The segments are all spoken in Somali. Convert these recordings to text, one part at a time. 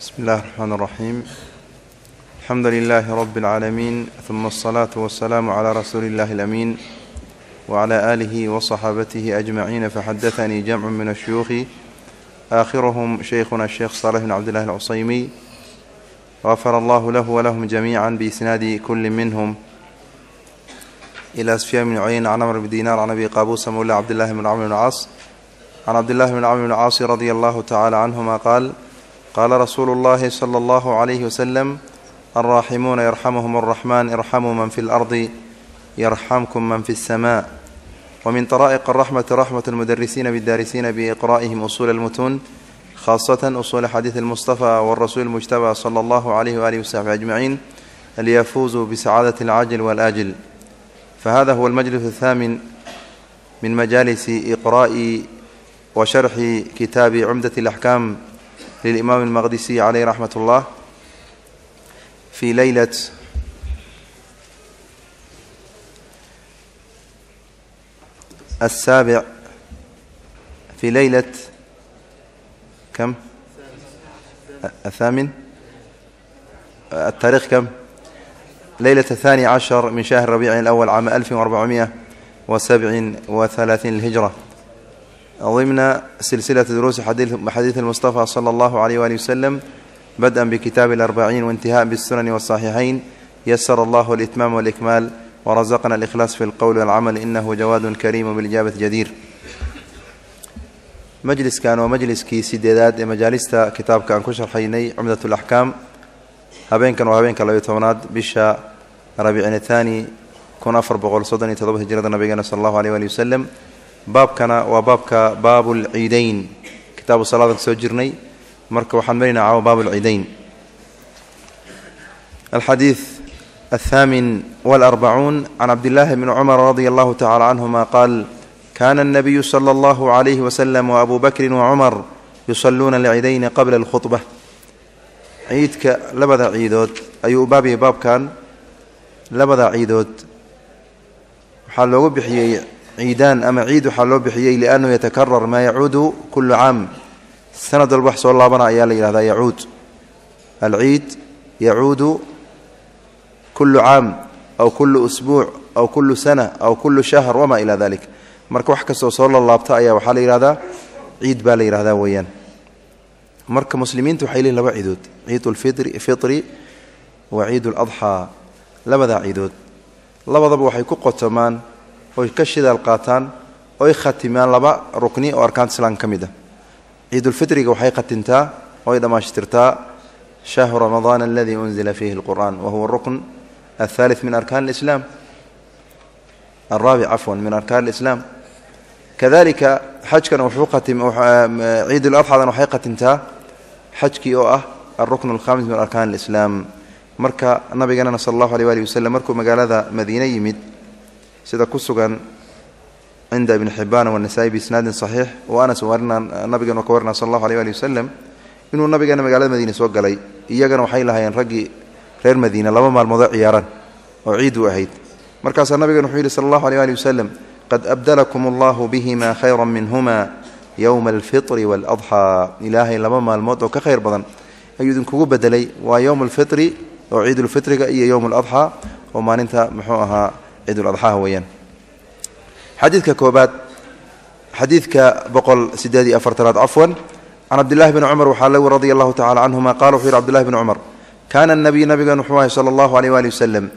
بسم الله الرحمن الرحيم. الحمد لله رب العالمين ثم الصلاة والسلام على رسول الله الأمين وعلى آله وصحابته أجمعين. فحدثني جمع من الشيوخ آخرهم شيخنا الشيخ صالح بن عبد الله العصيمي. غفر الله له ولهم جميعا بإسناد كل منهم. إلى سفيان بن عيين عن عمرو بن دينار عن أبي قابوس مولى عبد الله بن عمرو بن العاص. عن عبد الله بن عمرو بن العاص رضي الله تعالى عنهما قال قال رسول الله صلى الله عليه وسلم الراحمون يرحمهم الرحمن ارحموا من في الأرض يرحمكم من في السماء. ومن طرائق الرحمة رحمة المدرسين بالدارسين بإقرائهم أصول المتون خاصة أصول حديث المصطفى والرسول المجتبى صلى الله عليه وآله وصحبه أجمعين ليفوزوا بسعادة العاجل والآجل. فهذا هو المجلس الثامن من مجالس إقراء وشرح كتاب عمدة الأحكام للإمام المقدسي عليه رحمة الله في ليلة السابع في ليلة كم؟ الثامن؟ التاريخ كم؟ ليلة الثاني عشر من شهر ربيع الأول عام 1437 للهجرة ضمن سلسلة دروس حديث, حديث المصطفى صلى الله عليه وآله وسلم بدءا بكتاب الأربعين وانتهاء بالسنن والصحيحين. يسر الله الإتمام والإكمال ورزقنا الإخلاص في القول والعمل إنه جواد كريم بالإجابة جدير. مجلس كان ومجلس كي سيديداد مجالس كتاب كان كشر حيني عمدة الأحكام. هبين كان وهبين كان لو بشا ربيعين الثاني كون أفر بغول صدني تضبه جرد النبي صلى الله عليه وآله وسلم. باب كنا وباب كا باب العيدين كتاب الصلاة سجرني مركب وحملين عو باب العيدين الحديث الثامن والأربعون عن عبد الله بن عمر رضي الله تعالى عنهما قال كان النبي صلى الله عليه وسلم وأبو بكر وعمر يصلون العيدين قبل الخطبة عيدك لبذا عيدود أي بابي باب كان لبذا عيدود حلو بحيي ciidaan ama ciid waxaa loo bixiyey liannahu yatakarar maa yacuudu kulu caam. Sanad walba wax soo laabana ayaa la yihahdaa yacuud. Alciid yacuudu kulu caam aw kulu usbuuc aw kulu sana aw kulu shahr wama ila dalik marka wax kastoo soo lalaabta ayaa waxaa la yihahdaa ciid baa la yihahdaa weeyaan. Marka muslimiinta waxay leeyihiin laba ciidood ciid lfitri fitri wa ciid ladxaa labadaa ciidood. Labadaba waxay ku qotomaan oy ka shidaal qaataan oy khatimaan laba rukni oo arkaanta islaamka ka mid ah. Ciidulfitriga waxay khatintaa oy dhammaashtirtaa shahru ramadaan aladii unzila fiihi lqur'an wa huwa rukn athaalith min arkaan lislaam alraabic cafwan min arkaan lislaam kadalika xajkana wuxuu ciid ladxadan waxay khatimtaa xajkii oo ah alrukn alkhamis min arkaan alislaam. Marka nabiganana sala allahu aleh wali waslem markuu magaalada madiine yimid sida ku sugan cinda ibni xibaan wanasaa'i biisnaadin saxiix wa anas nabigan ka warina sala allahu aleh ali wasalam inuu nabigeena magaalada madiine soo galay. Iyagana waxay lahaayeen raggii reer madiine laba maalmoodoo ciyaaraan oo ciid u ahayd. Markaasaa nabigan wuxuu yidhi sala allahu aleh ali wasalam qad abdalakum allahu bihima khayra minhuma yowma alfitri waaladxaa ilaahay laba maalmood oo ka khayr badan ayuu idinkugu bedelay. Waa yowm alfitri oo ciidulfitriga iyo yowm aladxaa oo maalinta muxuu ahaa عيد الأضحى هويان حديثك كوبات حديثك بقول سدادي أفرتراد عفوا عن عبد الله بن عمر وحاله رضي الله تعالى عنهما قالوا في عبد الله بن عمر كان النبي نبي نحوه صلى الله عليه وآله وسلم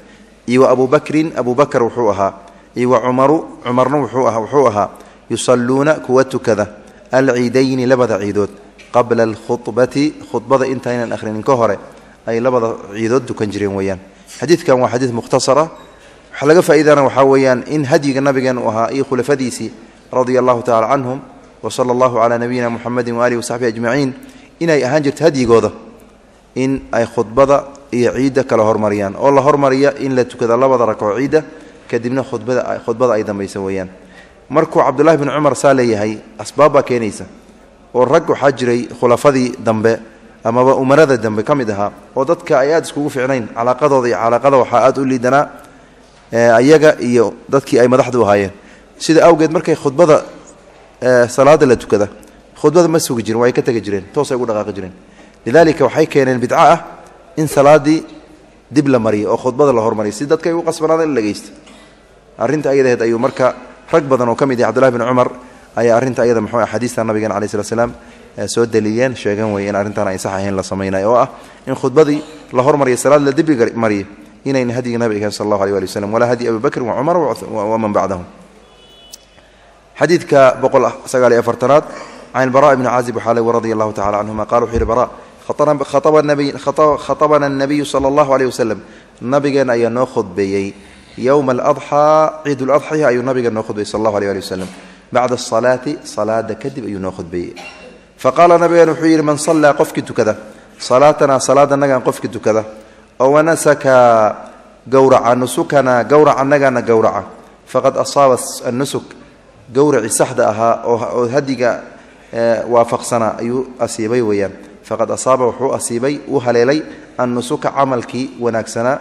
اي وابو بكر أبو بكر وحوها اي وعمر عمر وحوها وحوها يصلون كوت كذا العيدين لبذ عيدوت قبل الخطبة خطبة انتهينا الأخرين كهرة أي لبذ عيدوت كنجرين ويان حديث كان حديث مختصرة waxaa laga faa'iidana waxaa weeyaan in hadyiga nabigeen uu ahaa iyo khulafadiisii radia allahu tacala canhum wa sala allahu calaa nabiyina muxamedin waaalihi wasaxbihi ajmaciin inay ahaan jirto hadyigooda in ay khudbada iyo ciidda kala hormariyaan oo la hormariya in la tukada labada ragcoo ciidda kadibna khudbada khudbada ay dambaysa weeyaan. Markuu cabdullahi bni cumar saa leeyahay asbaab baa keenaysa oo rag waxaa jiray khulafadii dambe amaba umarada dambe ka mid ahaa oo dadka ay aada iskugu ficnayn calaaqadooda iyo calaaqada waxaa aada u liidanaa ayaga iyo dadkii ay madaxdu ahaayeen. Sida awgeed markay khudbada salaada la tukada khudbada ma sugi jirin waa ay ka tegi jireen toosay ugu dhaqaaqi jireen. Lidalika waxay keeneen bidco ah in salaadii dib la mariyo oo khudbada la hormariyo si dadka ay u qasbanaada in la arrinta ayadaheed ayuu marka rag badan oo ka mid yahay cbdullahi bin cumar ayaa arrinta ayada muxuu axaadiista nabigeena alai slat slam soo daliiyeen sheegan weye in arrintan ay sax ahayn la samaynayo oo ah in khudbadii la hormariyo salaad la dib mariyo inayn hadyiga nabiga sal allahu aleh ali waslm walaa hadyi abi bakrin wacumar waman bacdahum xadiidka boqol sagaal iyo afartanaad can ilbara bni caazib waxaa le radi allahu tacala canhuma qala wuxuu yihi bara khaطabana الnabiyu salى اllahu alيh waslem nabigeena ayaa noo khudbeeyey yowma aladxaa ciid ladxiya ayuu nabiga noo khudbeyey sal allahu alيh ali waslem bacda asalaati salaada kadib ayuu noo khudbeeyey faqaala nabigeena wuxuu yidhi man sallaa qofkii tukada salaatanaa salaadanagan qofkii tukada oo wanasaka gowraca nusukanaa gowrac annagana gowraca faqad asaaba annusuk gowracii saxda ahaa oo hadiga waafaqsanaa ayuu asiibay weeyaan faqad asaaba wuxuu asiibay uu haleelay annusuka camalkii wanaagsanaa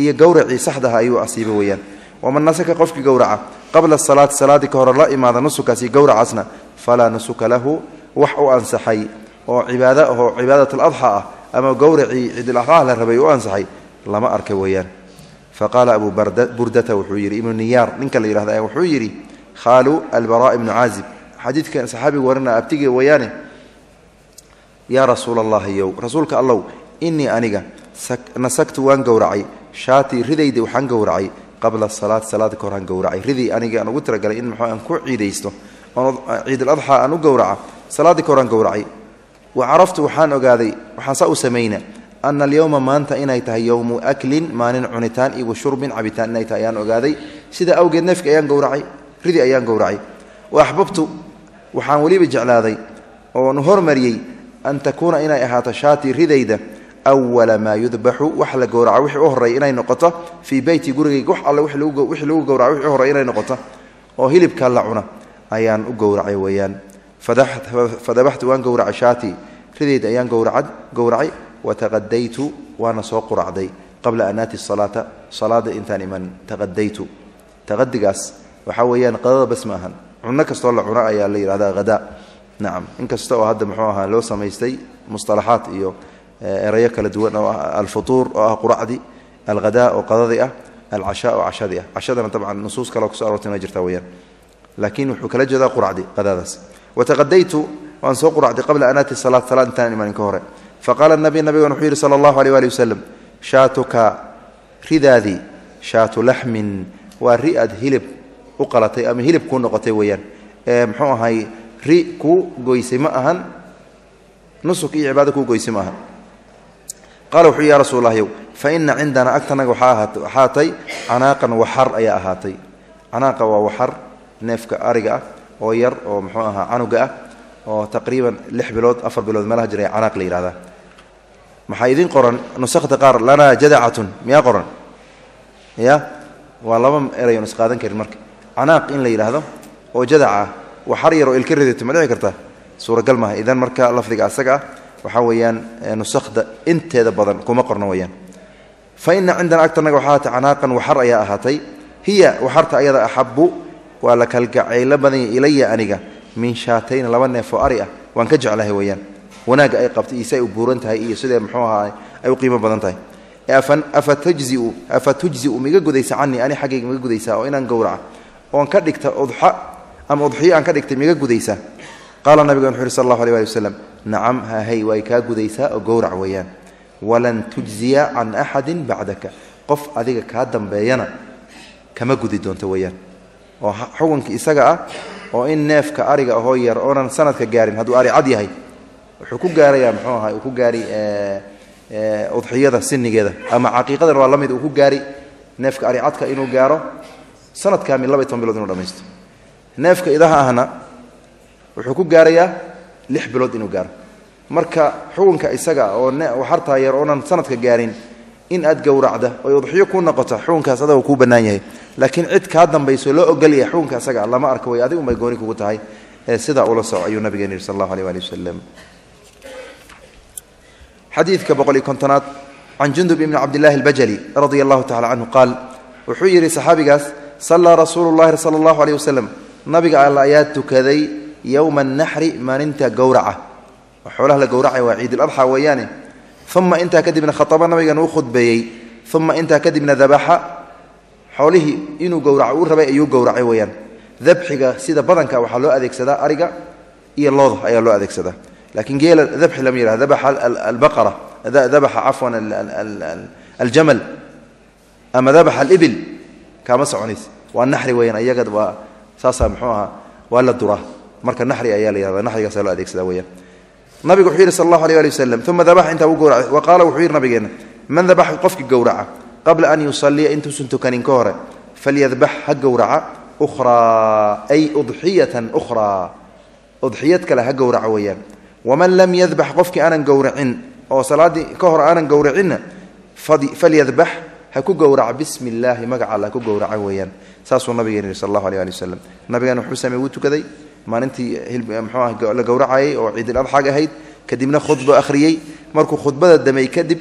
iyo gowracii saxda ahaa ayuu asiibay weeyaan waman nasaka qofkii gowraca qabla salaati salaadii ka hore la imaada nusukaas iyo gowracaasna falaa nusuka lahu wax u ansaxay oo cibaado ahoo cibaadat aladxa ah ama gowracii ciidulaxaa la rabay u ansaxay lama arka weeyaan. Fa qaala abuu burdata wuxuu yidhi ibnu niyaar ninka la yihahda wuxuu yidhi khaalu albara ibnu caazib. Xadiidkan saxaabiga warina abtige weeyaane yaa rasuula allahi yow rasuulka allow innii aniga nasagtu waan gowracay shaatii ridayda waxaan gowracay qabla salaati salaada ka horaan gowracay ridii aniga aan ugu talagalay in muxuu aan ku ciidaysto oon ciiduladxaa aan u gowraca salaaddii ka horaan gowracay wa caraftu waxaan ogaaday waxaan saa u samayna ana alyowma maanta inay tahay yowmu aklin maalin cunitaan iyo washurbin cabitaan inay tahay ayaan ogaaday. Sida awgeed neefka ayaan gowracay ridii ayaan gowracay. Wa axbabtu waxaan weliba jeclaaday oon hormariyey an takuuna inay ahaato shaatii ridayda wala maa yudbaxu wax la gowraco wixii u horreeya inay noqoto fii beyti gurigayga wax alle wixii lagu gowraco wixii u horreya inay noqoto oo hilibka la cuna ayaan u gowracay weeyaan fadabaxtu waan gowracay shaatii ridayda ayaan gowracay. wataqadaytu waana soo quracday. qabla an aati salaata salaada intaan iman. taqadaytu taqadigaas waxaa weeyaan qadada bas ma ahan. Cunno kastoo la cuno ayaa la yidhahdaa hadaa nacam inkasta oo hadda muxuu ahaa loo samaystay musطalaxaat iyo erayo kala duwan oo ah alfutuur oo ah quracdi alhadaa oo qadadii ah alcashaa oo cashadii ah. Cashadana dabcan nusuus kale kuso arortay ma jirta weyaan laakiin wuxuu kala jeedaa quracdi qadadaas wataqadaytu waan soo quracday qabla an aati salaat salaad intaan imanin ka hore faqaala nabi nabigan wuxuu yidhi sala allahu aleyh waali wasalam shaatuka ridaadii shaatu laxmin waa ri aad hilib u qalatay ama hilib kuu noqotay weeyaan ee muxuu ahay ri kuu goysay ma ahan nusuk iyo cibaado kuu goysay ma ahan qaala wuxuu ya rasuul lahyow fa ariga oo yar oo muxuu ahaa canuga ah oo taqriiban lix bilood afar bilood meelaha jira canaaq la yihahdaa maxaa idin qoran? Nusakta qaar lanaa jadacatun. Miyaa qoran? Ya waa laba erayon isqaadan karin marka. Canaaq in la yidhaahdo oo jadac ah waxar yar oo ilka ridato ma dhici karta suuragal maaha. Idan marka lafdiga asaga ah waxaa weeyaan nusakda inteeda badan kuma qorno weyaan fa ina cindana agtanaga waxaa ahaatay canaaqan waxar ayaa ahaatay. Hiya waxarta ayada axabu waa la kalgacaylo badanya ilaya aniga min shaatayn laba neef oo ari ah. Waan ka jeclahay weyaan wanaagga ay qabtay iyo si u buuran tahay iyo sidee muxuu ahaa ay u qiimo badan tahay. Tujziu afa tujziu miga gudaysa canii ani xaggayga miga gudaysaa oo inaan gowraca. Oon ka dhigta udxa ama udxiyo aan ka dhigtay miga gudaysaa qaala nabiga wuxu uhi sal allahu alay ali wasalam nacam hahay way kaa gudaysaa oo gowrac weeyaan. Walan tujziya can axadin bacdaka. Qof adiga kaa dambeeyana kama gudi doonto weeyaan oo xukunkii isaga ah oo in neefka ariga ahoo yar oonan sanadka gaarin hadduu ari cad yahay wuxuu ku gaarayaa muxuu ahaa uu ku gaari udxiyada sinigeeda ama caqiiqadan waa la uu ku gaari neefka ari inuu gaaro sanad kaamil laba toban bilood inuu dhamaysto. Neefka idaha ahna wuxuu ku gaarayaa lix bilood inuu gaaro. Marka xukunka isaga oo waxartaa yar oonan sanadka gaarin in aad gowracda oy udxiyo ku noqota xukunkaas adaga kuu bannaan yahay laakiin cid kaa dambayso loo ogolyahay xukunka isaga lama arka way adig unbay gooni kugu tahay. Ee sidaa ula soco ayuu nabigeen yihi sal allahu aleh ali wasalam xadiidka boqol iyo kontonaad can jundub ibni cabdillahi albajali radia allahu tacala canhu qaal wuxuu yidhi saxaabigaas sallaa rasuulu llahi sala allahu aleyh wasalam nabiga alla ayaa tukaday yowma annaxri maalinta gowraca. Xoolaha la gowracaya waa ciiduladxa weeyaane. Uma intaa kadibna khaaba nabigan uu khudbeeyey. Uma intaa kadibna dabaxa xoolihii inuu gowraco uu rabay ayuu gowracay weyaan dabxiga sida badanka waxaa loo adeegsadaa ariga iyo looda ayaa loo adeegsadaa. Laakiin geela dabxi lama yihah dabaxa albaqara dabaxa cafwan aljamal ama dabaxa alibil kaama soconays waa naxri weyaan iyaga waa saasaa muxuu ahaa waa la duraa. Marka naxri ayaa la yihahda naxrigaasa loo adeegsadaa weyaan nabigu wuxuu yidhi sal allahu alيh ali waslm uma dabaxa intaa uu gowracay. Wa wuxuu yidhi nabigeenna man dabaxa qofki gowraca qabla an yusaliya intuusan tukanin ka hore falyadbax ha gowraca ukhraa ay udxiyatan ukhraa. Udxiyad kale ha gowraca weeyaan. Waman lam yadbax qofkii aanan gowracin oo salaaddii ka hor aanan gowracinna falyadbax ha ku gowraca bismi illaahi magaca alla ha ku gowraca weeyaan. Saasuu nabigeen yihi sal allahu aleh ali wasalam nabigeena wuxuu samey wuu tukaday. Maalintii mxuu ah la gowracayay oo ciidil adxaag ahayd. Kadibna khudbo akhriyey. Markuu khudbada damey kadib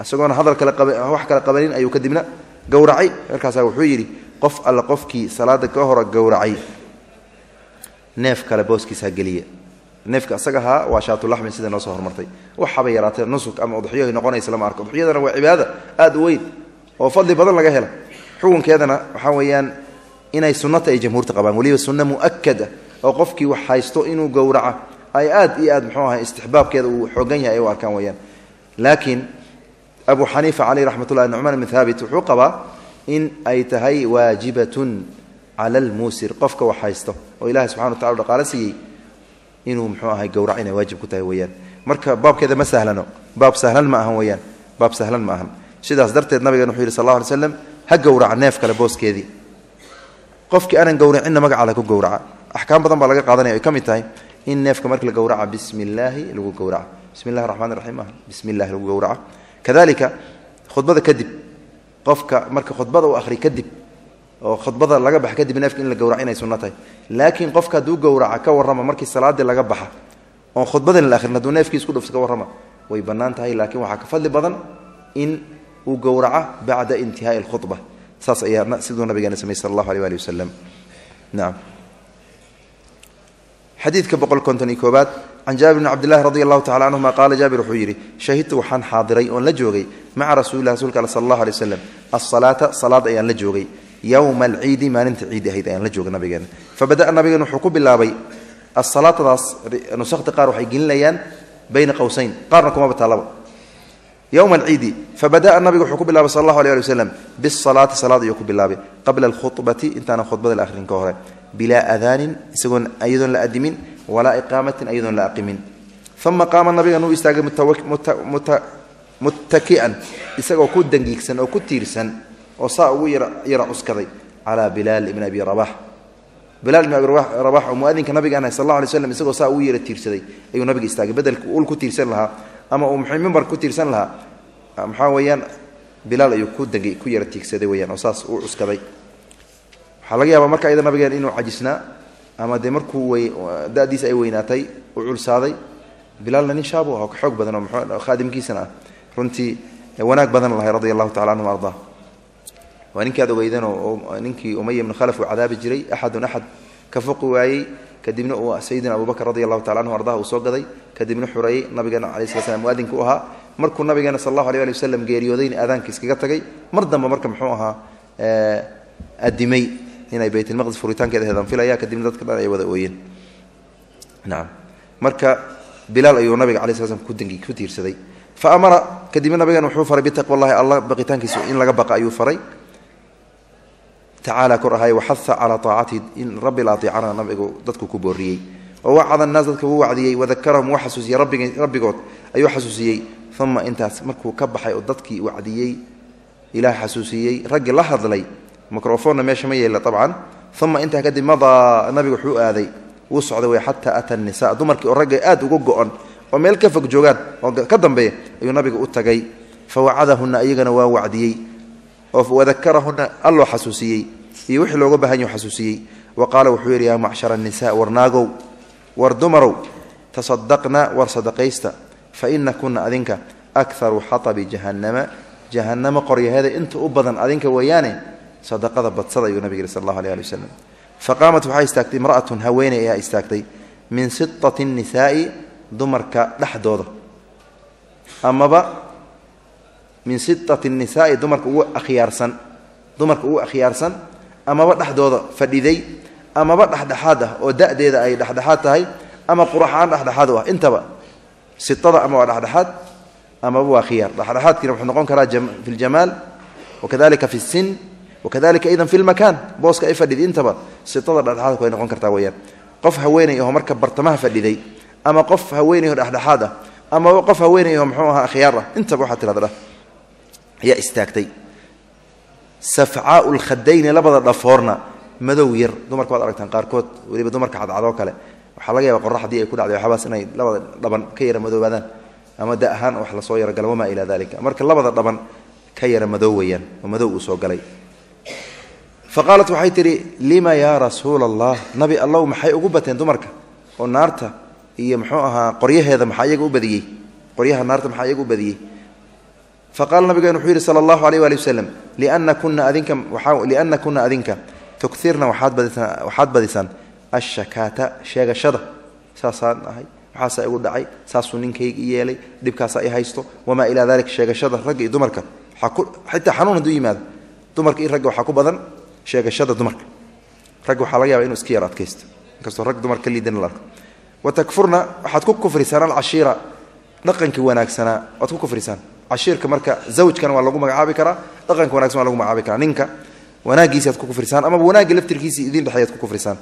isagoona hadal kale wax kale qabanin ayuu kadibna gowracay. Markaasaa wuxuu yidhi qof alle qofkii salaada ka hore gowracay. Neef kale booskiisa ha geliya. Neefka asaga ahaa waa shaatulaxmin sida noo soo hormartay. Waxaba yaraatee nusuk ama udxiyohay noqonaysa lama arko. Udxiyadana waa cibaada aad u weyn oo fadli badan laga hela. Xukunkeedana waxaa weeyaan inay sunnata ay jamhuurta qabaan. Weliba sunno mu'akada oo qofkii wax haysto inuu gowraca ay aad iyo aad mxuu ahay istixbaabkeeda uu xoogan yahay ay u arkaan weyaan laakiin abu xaniifa caleyh raxmat ullahi nucmaan bn haabit wuxuu qabaa in ay tahay waajibatun cala almuusir qofka wax haysto oo ilahi subxana wa tacala dhaqaalo siiyey inuu mxuu ahay gowrac inay waajib ku tahay weyaan marka baabkeeda ma sahlano. Baab sahlan ma ahan weyaan baab sahlan ma ahan. Sidaas darteed nabigen wuxuu yidhi sal alla alay slam ha gowraca neef kale booskeedii. Qofkii aanan gowracinna magacaala ku gowraca. Axkaam badan baa laga qaadanaya ay ka mid tahay in neefka marka la gowraca bismi lagu gowraca. Bismi raxmaan raxiim ah. Bismi lagu gowraca kadalika khudbada kadib qofka marka khudbada uu akhri kadib oo khudbada laga baxa kadib neefka in la gowraca inay sunno tahay. Laakiin qofka hadduu gowraca ka warrama markii salaadii laga baxa oon khudbadan la akhrin hadduu neefkii isku dhufto ka warrama way bannaan tahay. Laakiin waxaa ka fadli badan in uu gowraca bacda intihaai alkhudba. Saas ayaa siduu nabigeena samey sal allahu aleh ali wasalam nacam xadiidka boqol konton iyo can jaabir bni cabdillahi radi allahu tacala canhuma qaala jaabir wuxuu yidhi shahidtu waxaan xaadiray oon la joogay maca rasuulilah rsulka al sala allahu alay waslam alsalaata salaad ayaan la joogay yowma alciidi maalinta ciidi ahayd ayaan la joogay nabigeena fabada'a nabigeena wuxuu ku bilaabay asalaatadaas nusakta qaar waxay gelinayaan bayna qowsayn qaarna kumaba taalaba yowma alciidi fabada'a nabiga wuxuu ku bilaabay sal allahu alay ali wasalam bisalaati salaad ayuu ku bilaabay qabla alkhudbati intaanan khudbada la akhrin ka hore bilaa adaanin isagoon iyadoon la adimin walaa iqaamatin iyadoon la aqimin. Uma qaama nabigan uu istaagay muttaki'an isagoo ku dangiigsan oo ku tiirsan oo saa ugu yara cuskaday calaa bilaal ibn abi rabax bilaal ibn abi rabax oo muadinka nabiga anhay sal alla alay slam isagoo saa ugu yara tiirsaday ayuu nabiga istaagay. Bedelka ul ku tiirsan lahaa ama uu mimbar ku tiirsan lahaa maxaa weeyaan bilaal ayuu ku dangi ku yara tiigsaday weyaan oo saas u cuskaday. Waxaa laga yaabaa marka ayada nabigeen inuu cajisnaa ama dee markuu dadiisa ay weynaatay u culsaaday bilaalna nin shaabu ah oo ka xoog badan oo mxuu khaadimkiisana ah runtii wanaag badan lahay radi allahu tacala anhum ardaa waa ninkii aad ogeydeen oo ninkii umaya ibnu khalaf uu cadaabi jiray axadun axad ka foqi waayey kadibna uu sayidina abubakr radi allahu anhu ardaha uu soo gaday kadibna xureeyey nabigeena cala sla slam muadinka u ahaa. Markuu nabigeena sal allahu alay ali wasalam geeriyoodayna aadaanka tagay mar dambe marka muxuu ahaa adimay inay baytulmaqdis furitaankeeda heedaan filaya kadibna dadka dhan ay wada ooyeen. Nacam marka bilaal ayuu nabiga cala sla slam kudangi ku tiirsaday. Fa amara kadibna nabigan wuxuu faray bitaqwa llahi allah baqitaankiisa in laga baqa ayuu faray. Tacaala kor ahay waxaha calaa taacatihi in rabbi la ateecana nabigu dadku ku booriyey. Wawacada annaas dadka wuu wacdiyey wadakarahum wuu xasuusiyey rabbigood ayuu xasuusiyey. Uma intaas markuu ka baxay oo dadkii wacdiyey ilaah xasuusiyey raggii la hadlay microfonna meesha ma yeela abcan uma intaa kadib madaa nabigu wuxuu aaday wuu socday way xataa ata nisa dumarkii oo ragga aad uga go-on oo meel ka fog joogaan oo ka dambeeya ayuu nabiga u tagay. Fawacadahunna iyagana waa wacdiyey. Oo wadakarahunna alloo xasuusiyey. Iyo wixii looga baahan yahu xasuusiyey. Wa qaala wuxuu yidhi yaa macshara annisaa war naagow war dumarow tasadaqna war sadaqaysta. Fa ina adinka akaru xatabi jahannama. Jahannamo qoryaheeda inta u badan adinka weeyaane sadaqada badsada ayuu nabig yihi sal allahu aleh ali wasalam fa qaamat waxaa istaagtay imra'atun haweeney ayaa istaagtay min sitati nnisaa'i dumarka dhexdooda amaba min sitati nisaai dumarka ugu akhyaarsan dumarka ugu akhyaarsan amaba dhexdooda fadhiday amaba dhexdhexaad ah oo da'deeda ay dhexdhexaad tahay ama quraxaan dhexdhexaad u ah. Intaba sitada ama waa dhexdhexaad amaba waa khiyaar dhexdhexaadkiina wuxuu noqon karaa fi ljamaal wakadalika fi sin wakadalika idan fi lmakaan booska ay fadhiday intaba sitada dhexdhexaadku ay noqon kartaa weyaan qof haweenay aho marka bartamaha fadhiday ama qof haweenay oo dhexdhexaad ah amaba qof haweenay oo muxuu ahaa khiyaar ah intaba waxaa tirahda ayaa istaagtay safcaau lkhadayni labada dhafoorna madow yar dumarka waad aragtaan qaarkood weliba dumarka cadcadoo kale waxaa laga yaaba qorax haddii ay ku dhacday waxabaas inay labada dhaban ka yara madoobaadaan ama da ahaan wax la soo yaro gala wamaa ilaa dalika marka labada dhaban ka yara madow oo madow uu soo galay fa qaalat waxay tidhi lima yaa rasuula allah nabi allow maxay ugu bateen dumarka? Oo naarta iyo muxuu ahaa qoryaheeda maxaa iyaga u badiyey? Qoryaha naarta maxaa iyaga u badiyey? Faqaala nabigeenu wuxuu yidhi sala allahu aleyh waali wasalam liana kuna adinka liana kuna adinka tukirna waxaad badisaan ashakaata sheegashada. Saasaan ahay waxaasaa igu dhacay saasuu ninkayga i yeelay dhibkaasaa i haysto wamaa ilaa dalika sheegashada ragga iyo dumarka. Xitaa xanuun hadduu yimaado dumarka iyo ragga waxaa ku badan sheegashada dumarka. Ragga waxaa laga yaba inu iska yar adkaysto. Inkastoo rag dumar ka liidana la arko. Wa waxaad ku kufrisaan alcashiira dhaqankii wanaagsanaa waad ku kufrisaan. Cashiirka marka zawjkana waa lagu magacaabi karaa dhaqanka wanagsan waa lagu magacaabi karaa. Ninka wanaagiisiaad ku kufrisaan amaba wanaagga laftirkiisii idin dhexeeyaad ku kufrisaan.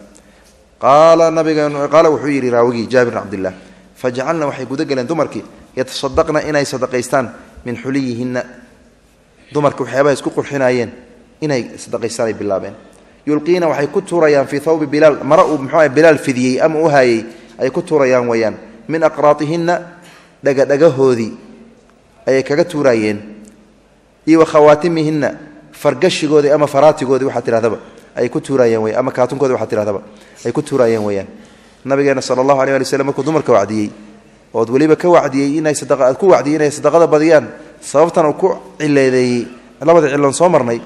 Qaala nabigeenu qaala wuxuu yidhi raawigii jaabir cabdillah fajacalna waxay gudageleen dumarkii yatasadaqna inay sadaqaystaan min xuliyihinna. Dumarka waxyaabaha isku qurxinaayeen inay sadaqaystaan ay bilaabeen. Yulqiina waxay ku tuurayaan fii thawbi bilaal. Mara uu muxuu bilaal fidiyey ama u haayey ay ku tuurayaan weeyaan. Min aqraatihinna dhagadhagahoodii ayay kaga tuuraayeen. Iyo wa khawaatimihinna fargashigoodii ama faraatigoodii waxaa tidhahdaba ay ku tuuraayeen weyan ama kaatunkoodi waxaa tidhahdaba ay ku tuuraayeen weeyaan. Nabigeena sala allahu alay ali slam markuu dumarka wacdiyey ood weliba ka wacdiyey inay ku wacdiyey inay sadaqada badiyaan sababtan uu ku cileedeeyey labada ciloon soo marnay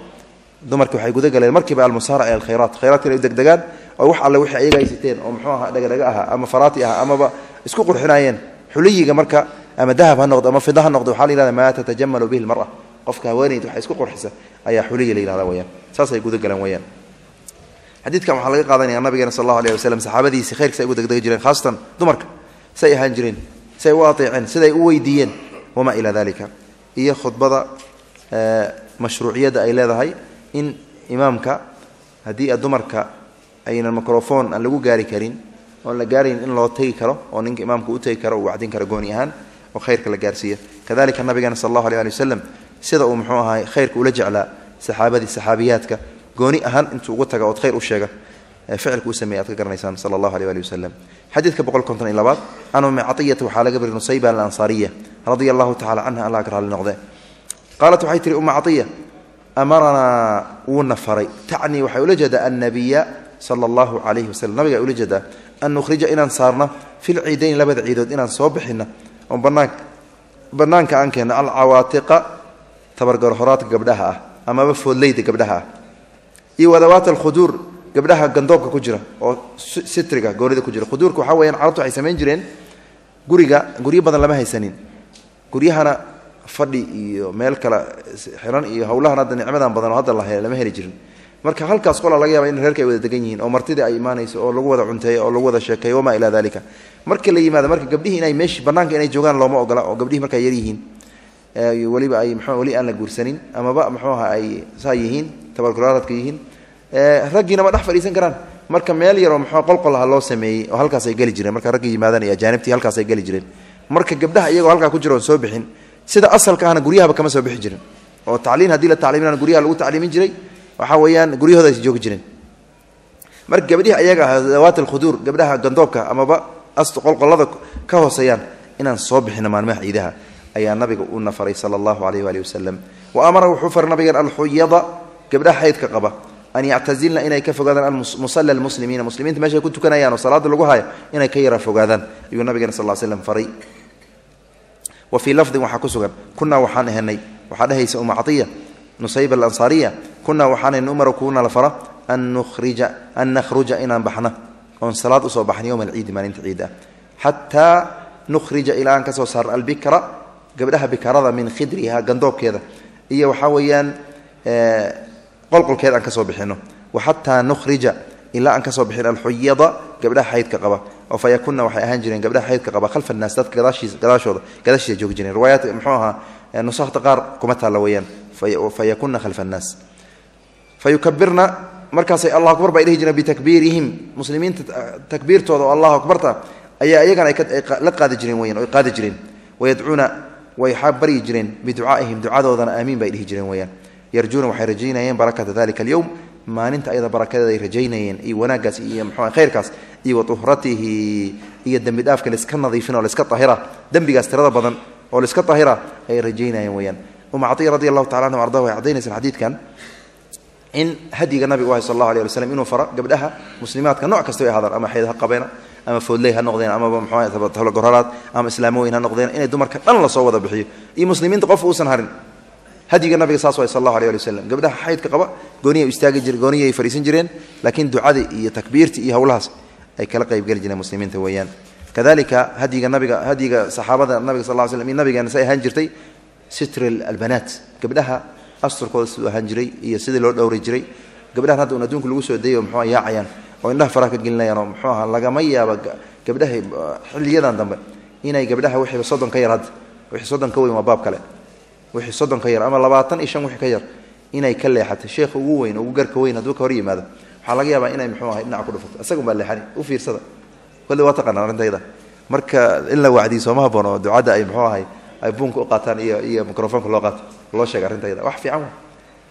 dumarki waxay gudagaleen markiiba almusaara ila alkhayraat. Khayraadka inay degdegaan oo wax alle wixii ayaga ay oo muxuu ahaa dhagadhaga ahaa ama faraati aha amaba isku qurxinaayeen xuliyiga marka ama dahab ha noqdo ama fida ha noqdo waxaa la yihahda maa tatajamalu bihi lmara qofka haweenayd waxa isku qurxisa ayaa xuliya la yihahda weyaan saasay gudagaleen weyaan xadiidkan waxaa laga qaadanaya nabigeena sal allahu aleh waslem saxaabadiisi khayrkasa ay ugu degdegi jireen khaasatan dumarka say ahaan jireen siay u ateeceen siday u weydiiyeen wamaa ilaa dalika iyo khudbada mashruuciyadda ay leedahay in imaamka haddii dumarka aynan microfon aan lagu gaari karin oon la gaarayn in loo tegi karo oo ninka imaamka u tegi karo uu wacdin karo gooni ahaan oo khayrka la gaarsiiya kadalika nabigeena sal allahu aleh ali waslem sida uu muxuu ahay khayrka ula jeclaa saxaabadii saxaabiyaadka gooni ahaan intuu ugu taga ood khayr u sheega ficilka u sameeyay aad ka garanaysaan sala allahu aleh ali wasalam xadiidka boqol konton iyo labaad can ummi catiyata waxaa laga bari nusayba alansaariya radia allahu tacala canha allah ka raalli noqde qaalat waxay tihi umma caiya amaranaa wuuna faray tacnii waxay ula jeedaa annabiya sala allahu calayhi wasalam nabiga ula jeedaa an nukhrija inaan saarno filciidayn labada ciidood inaan soo bixino oo banaan bannaanka aan keenno alcawaatiqa tabargarhoraadka gabdhaha ah amaba foodleyda gabdhaha ah. Iyo wadawaat alkhuduur gabdhaha gandoobka ku jira oo sitriga goonida ku jira. Khuduurka waxaa weyaan carabtu waxay samayn jireen guriga guryo badan lama haysanin. Guryahana fadhi iyo meel kale xiran iyo howlahan hadda nicmadan badan oo hadda la lama heli jirin. Marka halkaas qola laga yaaba in reerka ay wada degan yihiin oo martidii ay imaanayso oo lagu wada cunteeyo oo lagu wada sheekeeyo wamaa ilaa dalika marka la yimaado marka gabdhihii inay meeshi bannaanka inay joogaan looma ogola oo gabdhihi markaa yar yihiin. Weliba ay mxu weli aan la guursanin amaba muxuu aha ay saa yihiin tabarkuraadka yihiin. Raggiina ma dhex fadhiisan karaan. Marka meel yaroo mxuu qolqolaha loo sameeyey oo halkaasay geli jireen. Marka ragga yimaadaan iyo ajaanibtii halkaasay geli jireen. Marka gabdhaha iyagoo halkaa ku jira soo bixin sida asalka ahna guryahaba kama soo bixi jirin. Oo tacliin haddii la tacliiminana guryaha lagu tacliimin jiray waxaa weeyaan guryahooda ay joogi jireen marka gabdhihi ayaga ah dawaat alkhuduur gabdhaha gandoobka amaba astu ka hooseeyaan inaan soo bixino maalmaha ciidaha ayaa nabiga u nafaray sala allahu alayh waali wasalam wa amara wuxuu faray nabigan alxuyada gabdhaha xaydka qaba an yactazilna inay ka fogaadaan musala lmuslimiina muslimiinta meeshay ku tukanayaan oo salaada lagu hayo inay ka yara fogaadaan ayuu nabigeena sal slam faray wa fii lafdin waxaa ku sugan kunaa waxaan ahanay waxaa dhehaysa uma caiya nusayba alansaariya kunaa waxaan umar kuuna la fara an nakhruja inaan baxna oon salaad u soo baxna yowma alciidi maalinta ciid ah xataa nukhrija ilaa aan ka soo albikra gabdhaha bikarada min khidriha gandoobkeeda iyo waxaa weeyaan qolqolkeeda aan ka soo bixino. Waxataa nukhrija ilaa aan ka soo bixin alxuyada gabdhaha xaydka qaba. Oo fa waxay ahaan jireen gabdhaha xaydka qaba khalfa naas dadka gadaashooda gadaashiisa joogi jireen. Riwaayaat muxuu ahaa nusakta qaar kuma taalla weeyaan. Fa yakuna annaas fa markaasay allah akbar bay dhihi jireen bitakbiirihim. Muslimiinta takbiirtooda oo allahu akbarta ayaa iyagana la qaadi jireen weyaan oy qaadi jireen. Wayadcuuna way baryi jireen biducaaihim ducadoodana aamiin bay dhihi jireen weyaan yarjuuna waxay rajaynayeen barakata dalika alyowm maalinta ayada barakadeeda ay rajaynayeen iyo wanaaggaas iyo mxua khayrkaas iyo waطuhratihi iyo dembi dhaafka laiska nadiifin oo laiska ahira dembigaas tirada badan oo laiska ahira ayay rajaynayeen weyaan uma caiya radi allahu tacala anhu arda way cadaynaysan xadiidkan in hadyiga nabiga u ahay sal allahu alay ali inuu faro gabdhaha muslimaadka nooc kasta way ahaadaan ama xeyd ha qabeena ama foodley ha noqdeen amaba mxua goralaad ama islaamooyin ha noqdeen inay dumarka dhan la soo wada bixiyo iyo muslimiinta qof uusan harin hadyiga nabiga saas waay sal allahu alay ali waslem gabdhaha xaydka qaba gooniya istaagi jire gooniyay fariisan jireen laakiin ducadii iyo takbiirtii iyo howlahaas ay kala qaybgeli jireen muslimiinta weeyaan. Kadalika hadyiga nabiga hadyiga saxaabada nabiga sal ll iyo nabigeena say ahaan jirtay sitr albanaat. Gabdhaha asturkooda siduu ahaan jiray iyo sidii loo dhowri jiray. Gabdhahan hadda un adduunka lagu soo dayo muxua yaacayaan. Oo indhaha faraha ka gelinayaan oo muxuu aha lagama yaaba gabdhaha xilliyadan dambe inay gabdhaha wixiiba soddon ka yar hadda wixii soddon ka weyn waa baab kale wixii soddon ka yar ama labaatan iyo shan wixii ka yar inay ka leexato sheekha ugu weyn ugu garka weyn hadduu ka hor yimaado. Waxaa laga yaabaa inay muxuu ahay dhinaca ku dhufato isagun baa leexani u fiirsada. Kolle waa taqaanaan arrintayda marka in la wacdiyo sooma haboon oo ducadda ay muxuu ahay ay buunka u qaataan iyo iyo microfoonka loo qaato loo sheega arrintayda wax fiican wa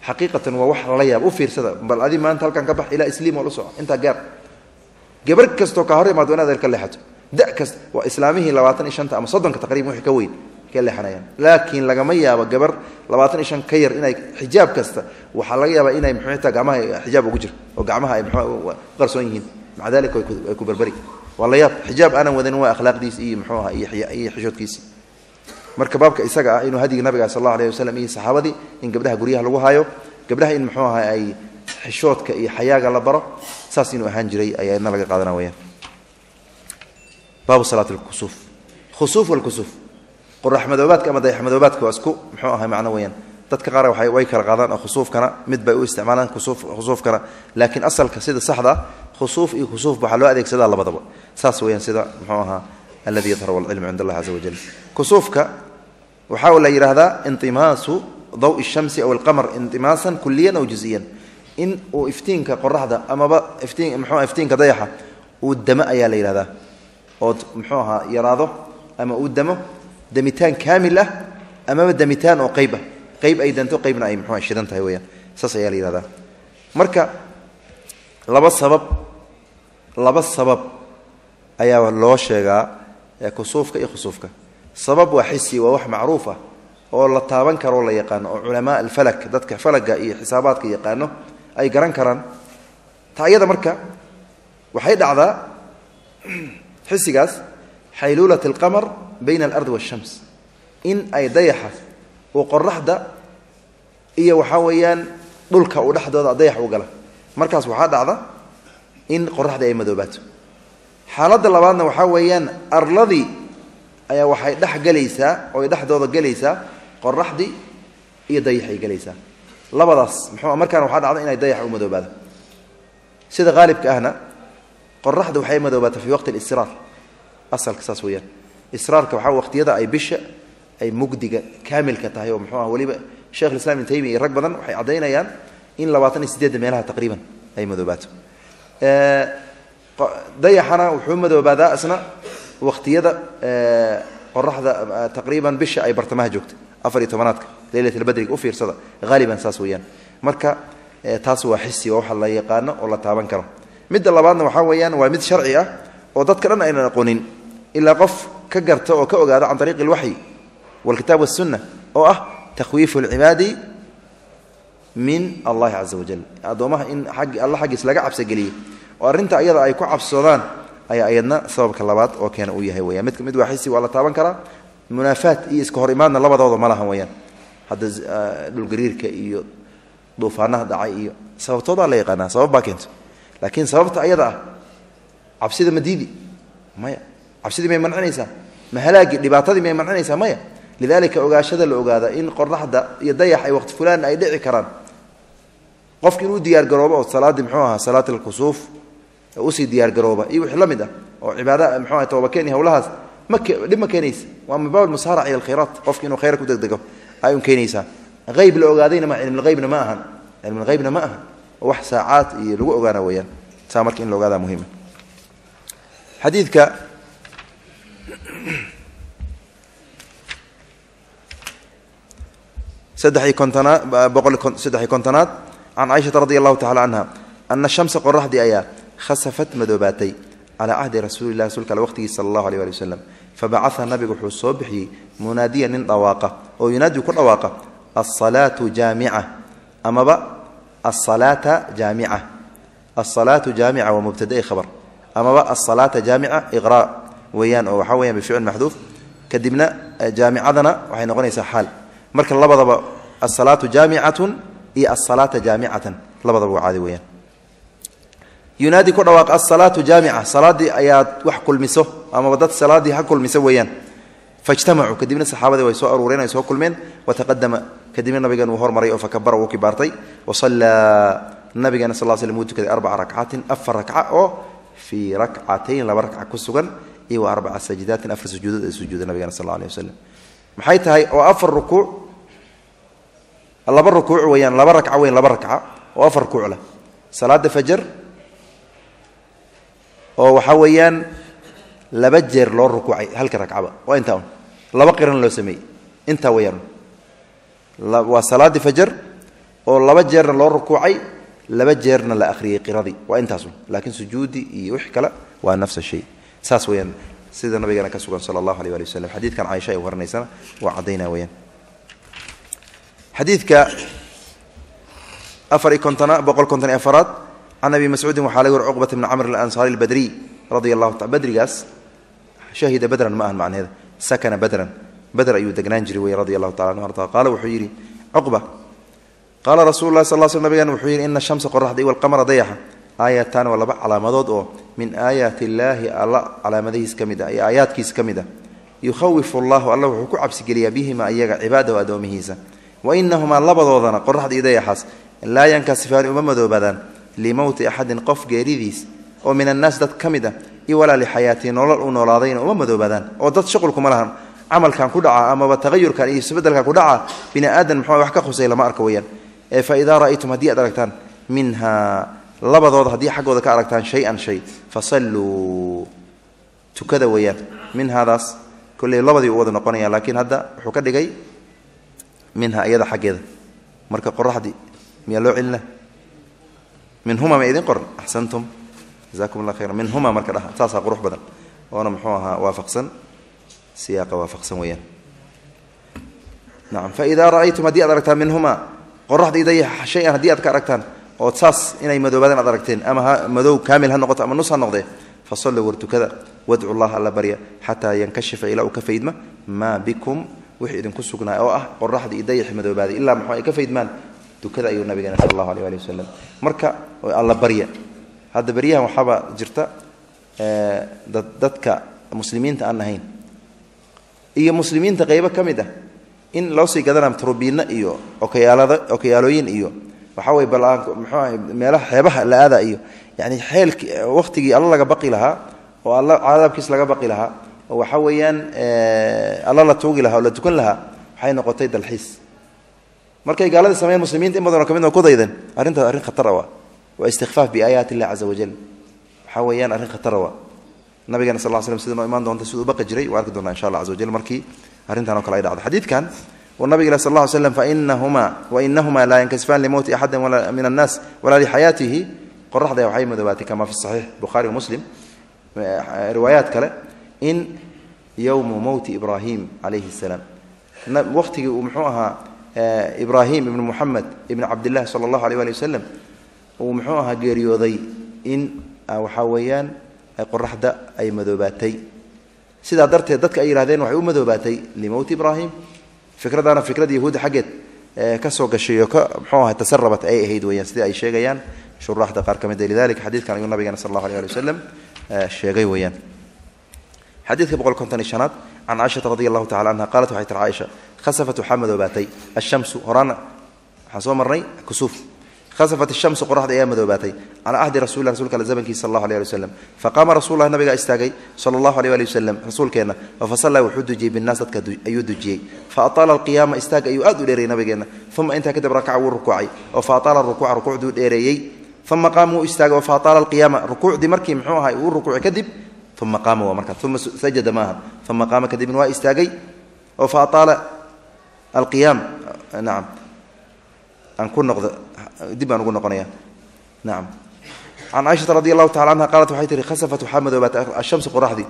xaqiiqatan waa wax lala yaaba u fiirsada. Bal adi maanta halkan ka bax ilaa isliim oo la soco intaa gaar. Gabar kastoo kaa hor imaado inaad ka leexato. Da kasta waa islaamihii labaatan iyo shanta ama soddonka taqriban wixii ka weyn laakiin lagama yaabo gabar labaatan iyo ka yar inay xijaab kasta waxaa laga yaabaa inay muxuu xitaa xijaab ugu jiro oo gacmaha ay qarsoon yihiin. Maca dalika ay ku berberi waa la yaab xijaab aanan wadanin waa akhlaaqdiisi iyo muxuu aha iyo xishoodkiisii marka baabka isaga ah inuu hadyigi nabiga sal allahu alayh wasalam iyo saxaabadii in gabdhaha guryaha lagu haayo gabdhaha in muxuu aha ay xishoodka iyo xayaaga la baro saas inuu ahaan jiray ayaa idna laga qaadana weyaan baabu salaat lkusuuf khusuuf. walkusuuf qoraxmadoobaadka ama dayaxmadoobaadka waa isku muxuu ahay macno weyaan dadka qaar way kala qaadaan oo khusuufkana mid bay u isticmaalaan khusuufkana. Laakiin asalka sida saxda khusuuf iyo khusuuf waxaa loo adeegsadaa labadaba. Saas weyaan sida muxuu ahaa aladi yadhar alcilmu cind allah caza wajal kusuufka waxaa la yidhaahdaa intimaasu dawi shamsi aw alqamar intimaasan kuliyan aw juziyan in uu iftiinka qoraxda amaba iftiin mxuu iftiinka dayaxa uu damo ayaa la yidhahdaa ood muxuu ahaa yaraado ama uu damo damitaan kaamil ah amaba damitaan oo qayb ah. Qayb ay danto qaybna ay mxua shidan tahay weyaan saas ayaa la yihahdaa marka laba sabab laba sabab ayaa loo sheegaa kusuufka iyo khusuufka. Sabab waa xisi waa wax macruuf ah oo la taaban karoo la yaqaano oo culamaa alfalak dadka falaga iyo xisaabaadka yaqaano ay garan karaan. Ta ayada marka waxay dhacdaa xisigaas xayluulat alqamar bayna alard waashams in ay dayaxa uu qoraxda iyo waxaa weeyaan dhulka uu dhexdooda dayax u gala. Markaas waxaa dhacda in qoraxda ay madoobaato xaaladda labaadna waxaa weeyaan arladii ayaa waxay dhex gelaysaa oy dhexdooda gelaysaa qoraxdii iyo dayaxay gelaysaa labadaas markaana waxaa dhacda inay dayaxa u madoobaado. Sida haalibka ahna qoraxda waxay madoobaata fii waqti alisraar asalka saas weeyaan israarka waxaa waqtiyada ay bisha ay mugdiga kaamilka tahay oo muxuu ah weliba sheekh islam ibn taymiya iyo rag badan waxay caddaynayaan in labaatan iyo sideedda meelaha taqriiban ay madoobaato dayaxana wuxuu madoobaadaa isna waqtiyada qoraxda taqriiban bisha ay bartamaha joogta afar iyo tobanaadka leylatlbadriga u fiirsada haaliban saas weeyaan. Marka taas waa xisi waa waxa la yaqaano oo la taaban karo. Midda labaadna waxaa weeyaan waa mid sharci ah oo dadka dhan aynan aqoonin. Ilaa qof ka garta oo ka ogaada can ariiqi alwaxyi walkitaab wasunna oo ah takhwiifu alcibaadi min allahi caza wajal addoommaha in alla xaggiis laga cabsogeliye oo arrinta ayada ay ku cabsoodaan ayaa ayadna sababka labaad oo keena uu yahay weyaan mid mid waa la taaban karaa munaafaat iyo iska hor imaadna labadooda ma weyaan hadda dhulgariirka iyo duufaanaha dhacay iyo sababtoodaa la yaqaanaa sabab baa keento laakiin sababta ayada ah cabsida ma diidi maya cabsidii may mancinaysaa? Ma halaagii dhibaatadii may mancinaysaa? Maya. Lidalika ogaashada la ogaada in qoraxda iyo dayax ay waqti fulaan ay dhici karaan. Qofki inuu diyaargaroobo oo salaaddii mxuu ahaa salaat alkusuuf u sii diyaargarooba iyo wixii la ah oo cibaada mxuu aha tobabakeen iyo hawlahaas ma dhib ma keenaysa waa min baab musaarac ila alkhayraat. Qofki inuu khayr ku degdego ay un keenaysaa. Ayb la ogaadayna ma cilmulhaybna ma ahan. Cilmulhaybna ma ahan. Wax saacaad iyo lagu ogaana weyaan saa marka in la ogaada muhima xadiidka saddex-iyo kontonaad boqol saddex-iyo kontonaad. Can caaishata radi allahu tacala canha ana shamsa qoraxdii ayaa khasafat madoobaatay calaa cahdi rasuuli lah rsulka ale waqtigiis sala allahu aleh ali wasalam fabacaa nabigu wuxuu soo bixiyey munaadiya nin dhawaaqa oo yunaadi ku dhawaaqa asalaatu jaamica amaba asalaata jaamica asalaatu jaamica waa mubtada'i khabar. Amaba asalaata jaamica iqraa weeyaan oo waxaa weyan bificil maxduuf. Kadibna jaamicadana waxay noqonaysaa xaal. Marka labadaba asalaatu jaamicatun iyo asalaata jaamicatan labadaba waa caadi weyaan yunaadi ku dhawaaq asalaatu jaamica salaaddii ayaad wax kulmiso amaba dad salaaddii ha kulmiso weeyaan. Fajtamacuu. Kadibna saxaabadii way soo aruureen ay soo kulmeen. Wataqadama kadibna nabigan uu hormaray oo fakabara wuu kibaartay. Wasallaa nabigeena sal slam wuu tukaday arbaca rakcatin afar rakca oo fii rakcatayn laba rakca ku sugan iyo wa arbaca sajidaatin afar sujuudood ee sujuuda nabigeena sal aleh waslem maxay tahay? Oo afar rukuuc. Laba rukuuc weeyaan laba rakca weyan laba rakca. Oo afar rukuuc leh. Salaada fajar oo waxaa weeyaan laba jeer loo rukuucay halka ragcaba waa intaa un. Laba qiran loo sameeyey. Intaa weyaan waa salaaddii fajar oo laba jeerna loo rukuucay laba jeerna la akhriyey qiradii waa intaasun laakiin sujuudi iyo wix kale waa nafsa shay saas weyaan sida nabigeena ka sugan sala allahu aleh ali waslem xadiidkan caaisha ay waranaysana waa caddaynaa weyaan xadiidka afar iyo kontona boqol konton iyo afaraad can abi mascuudin waxaa laga wari cuqbat bni camr alansaari albadriy radia allahu ta badrigaas shahida badran ma ahan macneeda sakana badran badr ayuu degnaan jiray wey radi allahu taala anhu arda qaala wuxuu yidhi cuqba qaala rasulu lah sal sl nabigan wuxuu yidhi ina shamsa qoraxda iyo alqamara dayaxa aayatan waa laba calaamadood oo min aayaati illaahi alla calaamadihiis ka mid ah iyo aayaadkiis ka mid ah. Yukhawifu allahu alla wuxuu ku cabsigeliyaa bihima iyaga cibaadahu addoomihiisa wa inahumaa labadoodana qoraxda iyo dayaxaas laa yankasifaani uma madoobaadaan limowti axadin qof geeridiis oo min annaas dad ka mid ah iyo walaa lixayaatii nolol u noolaadayna uma madoobaadaan. Oo dad shuqulkuma lahan camalkan ku dhaca amaba tagayurkan iyo isbedelkan ku dhaca bini aadan muxuu wax ka khusay lama arka weyaan ee fa idaa ra'aytum haddii aad aragtaan minhaa labadooda haddii xaggooda ka aragtaan shay-an shay fasalluu. Tukada weeyaan. Minhaadaas kolley labadii u wada noqonaya laakiin hadda wuxuu ka dhigay minha iyada xaggeeda. Marka qoraxdii miyaa loo celina minhuma ma idin qoran? Axsantum. Jazakum allah khayra minhuma marka dhaha. Saasaa qurux badan. Oona muxuu ahaa waafaqsan? Siyaaqa waafaqsan weeyaan. Nacam fa ra'aytum haddii aad aragtaan minhuma qoraxda idaya shay-an haddii aad ka aragtaan ood saas inay madoobaadaan aad aragteen ama madow kaamil ha noqoto ama nus ha noqdee fasalluu war tukada wadcu llah alla barya xataa yankashifa ilaa uu ka faydma maa bikum wixii idinku sugnaa oo ah qoraxda iyo dayaxi madoobaaday ilaa muxuu ay ka faydmaan tukada ayuu nabigeena sal allahu aleh ali wasalam marka alla barya. Hadda beryahan waxaaba jirta dadka muslimiinta aan ahayn. Iyo muslimiinta qeybo ka mid ah in loo sii gadana iyo okayaalada okayaalooyin iyo bal muxuu ahay meelaha xeebaha la aada iyo yani xeelki waqtigii alla laga baqi lahaa oo alla cadaabkiis laga baqi lahaa oo waxaa weeyaan alla la tuugi lahaa oo la tukan lahaa waxay noqotay dalxiis. Markay gaaladii sameeyeen muslimiinta in badanoo ka mid oo ku dayden arrintaas arrin khatara waa. Waa istikfaaf biaayaati illah caza wajal waxaa weeyaan arrin khatara waa. Nabigeena sal l slm sida noo imaan doonta siduu baqi jiray waa arki doonaa insha allah caza wajal markii arrintan o kale ay dhacdo. Xadiidkan nabig sal fainahuma wainahumaa laa yankasifaan limowti axadin min annaas walaa lixayaatihi qoraxda waxay madoobaatay kama fi saxiix bukhaari muslim. Riwaayaat kale in yowmu mowti ibraahim calayhi salaam waqtigii uu muxuu ahaa ibraahim ibnu muxamed ibn cabdillahi sala allahu aleh ali wasalam uu muxuu ahaa geeriyooday in waxaa weeyaan qoraxda ay madoobaatay. Sidaa darteed dadka ay yihahdeen waxay u madoobaatay limowti ibraahim fikradaana fikrada yahuudda xaggeed ka soo gashay oo ka mxuu aha tasarabat ay ahayd weyaan sidai ay sheegayaan. Shuraaxda qaar ka mid lidalika xadiidkan ayuu nabigeena sal allahu ali wasalam sheegay weyaan xadiidka boqol konton iyo shanaad can caaishata radi allahu tacala anha qaalat waxay tiri caaisha khasafat waxaa madoobaatay ashamsu horaana waxaan soo marnay kusuuf khasafat ishamsu qoraxda ayaa madoobaatay calaa ahdi rasulilah rasulka alle zamankiisa sal allahu alay ali wasalam faqaama rasuululah nabigaa istaagay sala allahu aleyh ali wasalam rasuulkeenna fafasallaa wuxuu dujiyey binnaas dadka ayuu dujiyey fa ataala alqiyaama istaag ayuu aad u dheereeyey nabigeenna uma intaa kadib rakaca wuu rukuucay oo fa ataala rukuuca rukuucduu dheereeyey uma qaama wuu istaagay oo fa ataala alqiyaama rukuucdii markii muxuu ahay uu rukuucay kadib uma qaama waa markaa uma sajada maaha uma qaama kadibna waa istaagay oo fa ataala alqiyaam nacam aan ku noqdo dib baan ugu noqonaya nacam can caaishata radi allahu tacala anha qaalat waxay tihi khasafat waxaa madoobaatay ashamsu qoraxdii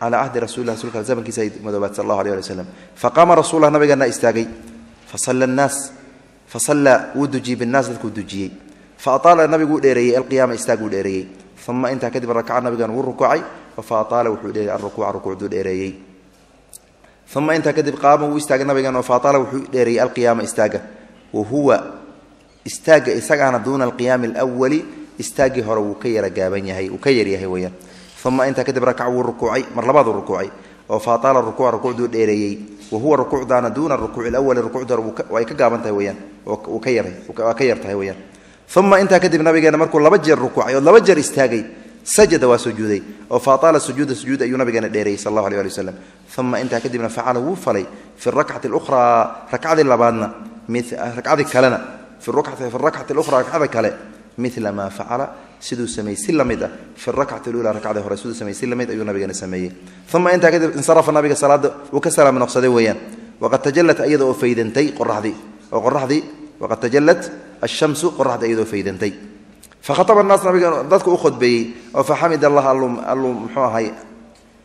calaa ahdi rasulilah rasulka zamankiisa ay madoobaatay sal allahu alيh ali wasalam faqaama rasulah nabigeena istaagay. Fasala annaas fasallaa wuu dujiyey binnaas dadkuu dujiyey. Fa ataala nabiguu dheereeyey alqiyaama istaaguu dheereeyey. Uma intaa kadib rakaca nabigan wuu rukuucay fa ataala wuxuu dheereeyey alrukuuca rukuucduu dheereeyey. Uma intaa kadib qaama wuu istaagay nabigan oo fa ataala wuxuu dheereeyey alqiyaama istaaga. Wa huwa istaaga isagaana duuna alqiyaami alwali istaaggii hore wuu ka yara gaaban yahay wuu ka yaryahay weyaan uma intaa kadib rakac wuu rukuucay mar labaaduu rukuucay oo fa ataala rukuuca rukuucduu dheereeyey. Wa rukuucdaana duuna rukuuci lawali rukuucda hore way ka gaaban tahay weyaan wuu ka yaray waa ka yar weyaan uma intaa kadib nabigeena markuu laba jeer rukuucay oo laba jeer istaagay sajada waa sujuuday oo fa ataala sujuuda sujuud ayuu nabigeena dheereeyey sal allahu alay ali wasalam uma intaa kadibna facala wuu falay fi rakcati اlukhraa rakcadii labaadna rakcadii kalena fi rakcati اlukhraa rakcada kale mila maa facala siduu sameeyey si la mid ah fi rakcati lula rakcada hore siduu sameeyey si la mid ayuu nabigeena sameeyey uma intaa kadib insarafa nabiga salaada uu ka salaam noqsaday weeyaan waqad tajalat ayada oo faydantay qoraxdii oo qoraxdii waqad tajalat ashamsu qoraxdii ayadoo faydantay fakhaaba naas nabiga dadku u khudbeeyey oo faxamid allah alluu muxuu ahay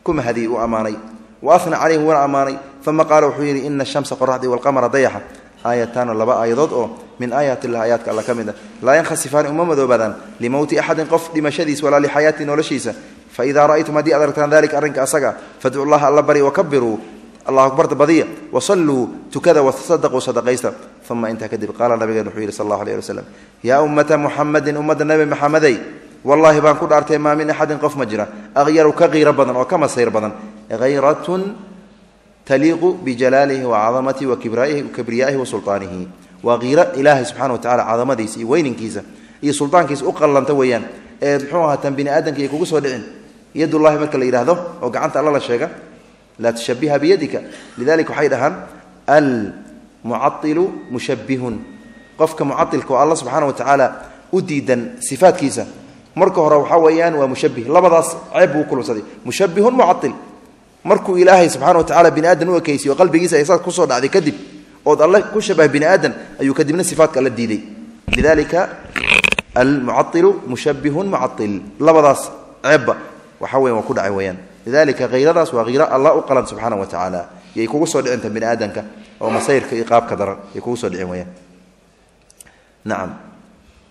ku mahadiyey u ammaanay wa ana calayhi wuuna ammaanay uma qaala wuxuu yidhi ina ashamsa qoraxdii walqamara dayaxa aayataano laba aayadood oo min aayaat illah aayaadka alla ka mid a laa yankhasifaani uma madoobaadaan limowti axadin qof dhimashadiisa walaa lixayaati noloshiisa. Faidaa ra'aytum haddii ad aragtaan dalika arrinka asaga fadcu llaha alla bari wakabiruu allah akbarta badiya wasalluu tukada wasadaquu sadaqaysta. Uma intaa kadib qaala nabigeen wuxuu yidhi sal allahu alay ali waslam yaa ummata muxamadin ummadda nebi maxamedey wallaahi baan ku dhaartay maa min axadin qof ma jira. Akhyaru ka qiiro badan oo ka masayr badan. Hayratun taliiqu bijalaalihi wacadamatihi wa sulطaanihi waa qiiro ilaahay subxana wa tacala cadamadiisa iyo weyninkiisa iyo suldaankiisa u qallanta weeyaan ee muxuu ahaa tan bini ay kugu soo dhicin yadullahi marka la yidhaahdo oo gacanta alla la sheega laa tushabiha biyadika lidalika waxay dhahaan almucailu mushabihun qofka mucailka oo alla subxaana wa tacaala u diidan sifaadkiisa marka hore waxaa weeyaan waa mushabih labadaas ceeb buu kulunsaday mushabihun mucail markuu ilaahay subxana wa tacala bini aadan u ekaysiy oo qalbigiisa ay saas ku soo dhacday kadib ood alle ku shabaha bini aadan ayuu kadibna sifaatka alla diiday lidalika almucailu mushabihun mucail labadaas ceebba waxa weyan waa ku dhacay weyaan lidalika hayradaas waa hayro alla u qalan subxaana wa tacaala. Yay kugu soo dhicinta bini aadamka oo masayrka iyo qaabka daran yay kugu soo dhicin weyaan nacam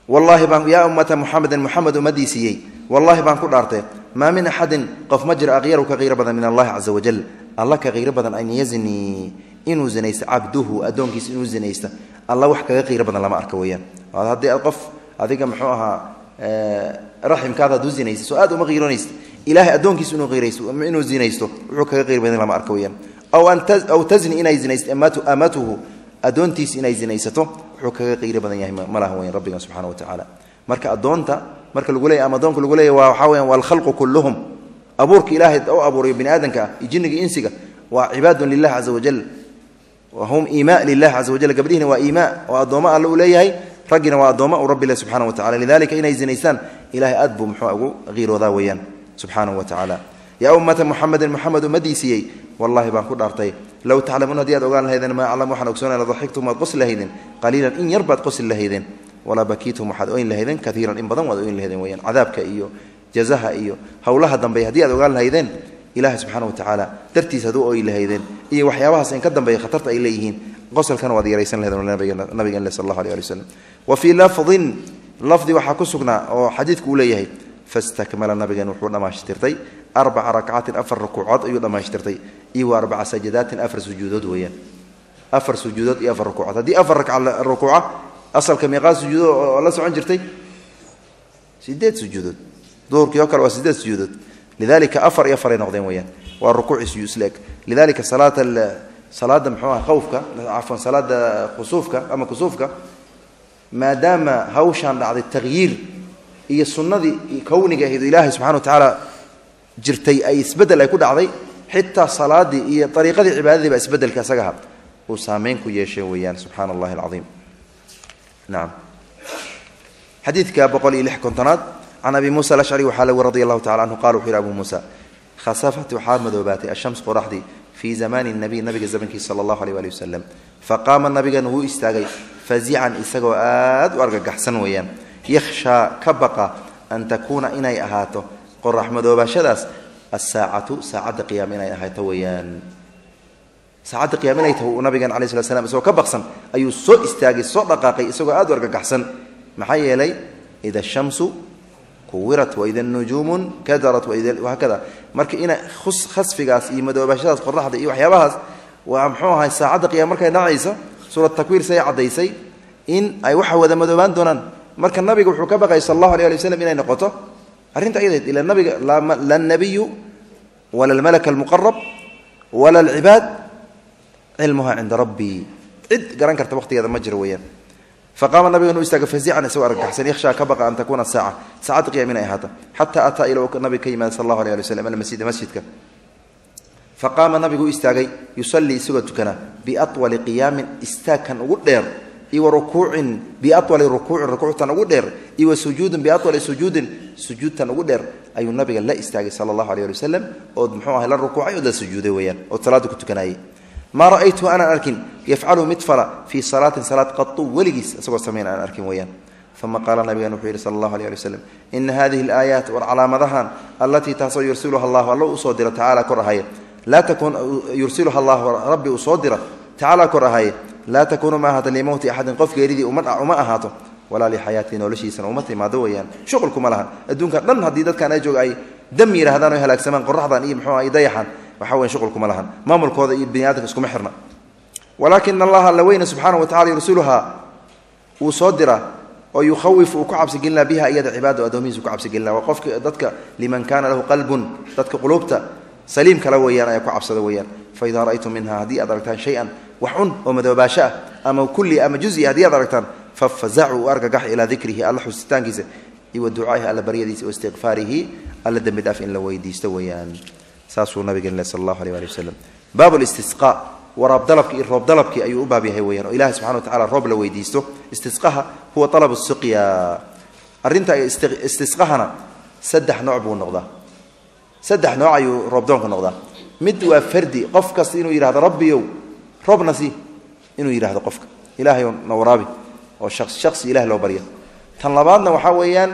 wallaahi baan yaa ummata muxamedin muxamed ummadiisiiyey wallaahi baan ku dhaartay maa min axadin qof ma jiro akhyaru ka hayro badan min allahi caza wajal alla ka hayro badan an yaznii inuu zinaysto cabduhu addoonkiisa inuu zinaysta. Alla wax kaga hayro badan lama arka weyaan haddii qof adiga muxuu ahaa raximkaada hadduu zinaysa soo aad uma qiiroonaysa ilahay addoonkiisa inuu zinaysto wuxuu kaga qayr badan lama arka weyaan aw tazni inay zinaysto amatuhu addoontiisa inay zinaysato wuxuu kaga qayri badan yahay malaha weyan rabbigan wa tacaala marka addoonta marka lagu leeya ama lagu leeya waa waxaa weyan waa alkhalqu kulluhum. Abuurka ilaahay u abuurayo bini aadamka ah jinniga insiga waa cibaadun lilah caza wajal wa hum iimaa lilah caza wajal gabdhihina waa iimaa oo addoommo alle uu leeyahay raggina waa addoommo u rabbi leh subxana wa tacala lidalika inay zinaystaan ilahay aad buu muxuu ugu qiiroodaa weeyaan subxaanahu wa tacaala yaa ummata muxamedin muxamed ummadiisiiyey wallahi baan ku dhaartay. Low taclamuun haddii aad ogaan lahaydeen maa aclam waxaan ogsoonay ladaxiktum waad qosli lahaydeen. Qaliilan in yar baad qosli lahaydeen walaa bakiitum waxaad oyn lahaydeen kaiiran in badan waad oyn lahaydeen weyaan cadaabka iyo jazaha iyo howlaha dambe haddii aad ogaan lahaydeen ilahi subxaana wa dartiis had u oy lahaydeen. Iyo waxyaabahaas in ka dambeeya khatarta ay leeyihiin qosalkana waad yaraysan lahaydeen nabigeen sal allahu alay ali waslem wa fii lafdin lafdi waxaa ku sugnaa oo xadiidku uu leeyahay fastakmala nabigeen wuxuu dhammaashtirtay arbaca rakcatin afar rukuucood ayuu dhammaashtirtay iyo arbaca sajadaatin afar sujuudood weeyaan. Afar sujuudood iyo afar rukuucood. Haddii afar rukuuca asalka meeqaa sujuudood oo la socon jirtay? Sideed sujuudood. Duhurkii oo kale waa sideed sujuudood. Lidalika afar iyo afaray noqdeen weyaan waa rukuuc isyu isleeg lidalika salaata salaada mxuu aha khawfka cafwan salaada khusuufka ama kusuufka maadaama hawshaan dhacday takhyiir iyo sunnadii kowniga ahayd ilaahay subxana wa tacaala jirtay ay isbeddel ay ku dhacday xitaa salaadii iyo ariiqadii cibaadadii baa isbeddelka isagaha uu saameyn ku yeeshay weeyaan subxaana allahi alcaiim nacam xadiidka boqol iyo lix kontonaad can abi muusa alashcari waxaa lagu radi allahu tacala canhu qala wuxu yhi abu muusa khasafat waxaa madoobaatay ashams qoraxdii fii zamaani nabiy nabiga zamankiisa sala allahu aleh ali wasalam faqaama nabigan wuu istaagay fazican isagoo aad u argagaxsan weeyaan. Yakhshaa ka baqa an takuuna inay ahaato qorax madoobaashadaas asaacatu saacadda qiyaama inay ahaato weeyaan saacadda qiyama inay tahay nabigan alai slat slam isagoo ka baqsan ayuu soo istaagay soo dhaqaaqay isagoo aad u argagaxsan. Maxaa yeelay ida shamsu kuwirat waida nujuumun kadarat wahaakada marka ina khasfigaas iyo madoobaashadaas qoraxda iyo waxyaabahaas waa mxuu ahay saacadda qiyama markay dhacaysa suurat takwiir say caddaysay in ay waxa wada madoobaan doonaan. Marka nabiga wuxuu ka baqay sal allahu alay ali inay noqoto arrinta ayadayd ila nabiga la wala almalak almuqarab wala alcibaad cilmuha cinda rabbii cid garan karta waqtigeeda ma jiro weeyaan. Faqaama nabigan u istaaga fazican isagoo argagaxsan yakhshaa ka baqa an takuuna saaca. Saacadda qiyam inay ahaata xataa ataa ila nabiga ka yimaada sal allahu alay ali waslam almasjida masjidka. Faqaama nabigu u istaagay yusallii isagoo tukana biawali qiyaamin istaagkan ugu dheer iyo rukuucin biawali rukuucin rukuuctan ugu dheer iyo sujuudin biawali sujuudin sujuudtan ugu dheer ayuu nabiga la istaagay sala allahu aleh ali wasalam ood muxuu ahay la rukuucay ood la sujuuday weyaan ood salaadda ku tukanayay maa ra'aytu aanaan arkin? Yafcalu mid fala fii salaatin salaad qatu weligiis isagoo samayn aan arkin weyaan uma qaala nabigan wuxuu yidhi sala allahu aleh ali waslem ina hadihi alaayaat war calaamadahan allatii taasoo yursiluha allahu alla uu soo diro tacala kor ahaye laa takun yursiluha allahu rabbi uu soo tacala kor ahaye laa takuunu ma ahaata limowti axadin qof geeridii uma ahaato. Walaa lixayaatii noloshiisana uma timaado weyaan shuqulkuma lahan adduunkan dhan haddii dadkan ay jooga ay dam yidhahdaan o halaagsamaan qoraxdan iyo mxuu ay dayaxan waxa weya shuqulkuma lahan. Maamulkooda iyo bini aadamka iskuma xirna. Walaakina allaha alla weyne subxaana wa tacala yursiluhaa wuu soo dira oo yukhawifu uu ku cabsigelinaa biha iyada cibaada addoomihiisu ku cabsigelina waa qofka dadka liman kaana lahu qalbun dadka quluubta saliim kale weeyaan ayaa ku cabsada weeyaan. Fa idaa ra'aytum minha haddii aad aragtaan shay-an wax cun oo madoobaasho ah ama kulli ama juzi haddii aad aragtaan fafazacuu argagax ilaa dikrihi alla xusitaankiisa iyo wa alla baryadiisa wa istikfaarihi alla dembi dhaaf in la weydiisto weeyaan saasuu nabigeen le sal allahu aleh ali wasalam baab listisqa waraab dalabki iyo roob dalabkii ayuu u baab yahay weyaan oo ilahi subxana wa tacala roob la weydiisto. Istisqaha huwa alab siqya arrinta istisqahana saddex nooc buu noqdaa. Saddex nooc ayuu roobdoonka noqdaa. Mid waa fardi qof kasta inuu yidhahdo rabbiyow roobna si inuu yidhahdo qofka. Ilaahayow na waraabi oo shaqsi ilahi loo barya tan labaadna waxaa weeyaan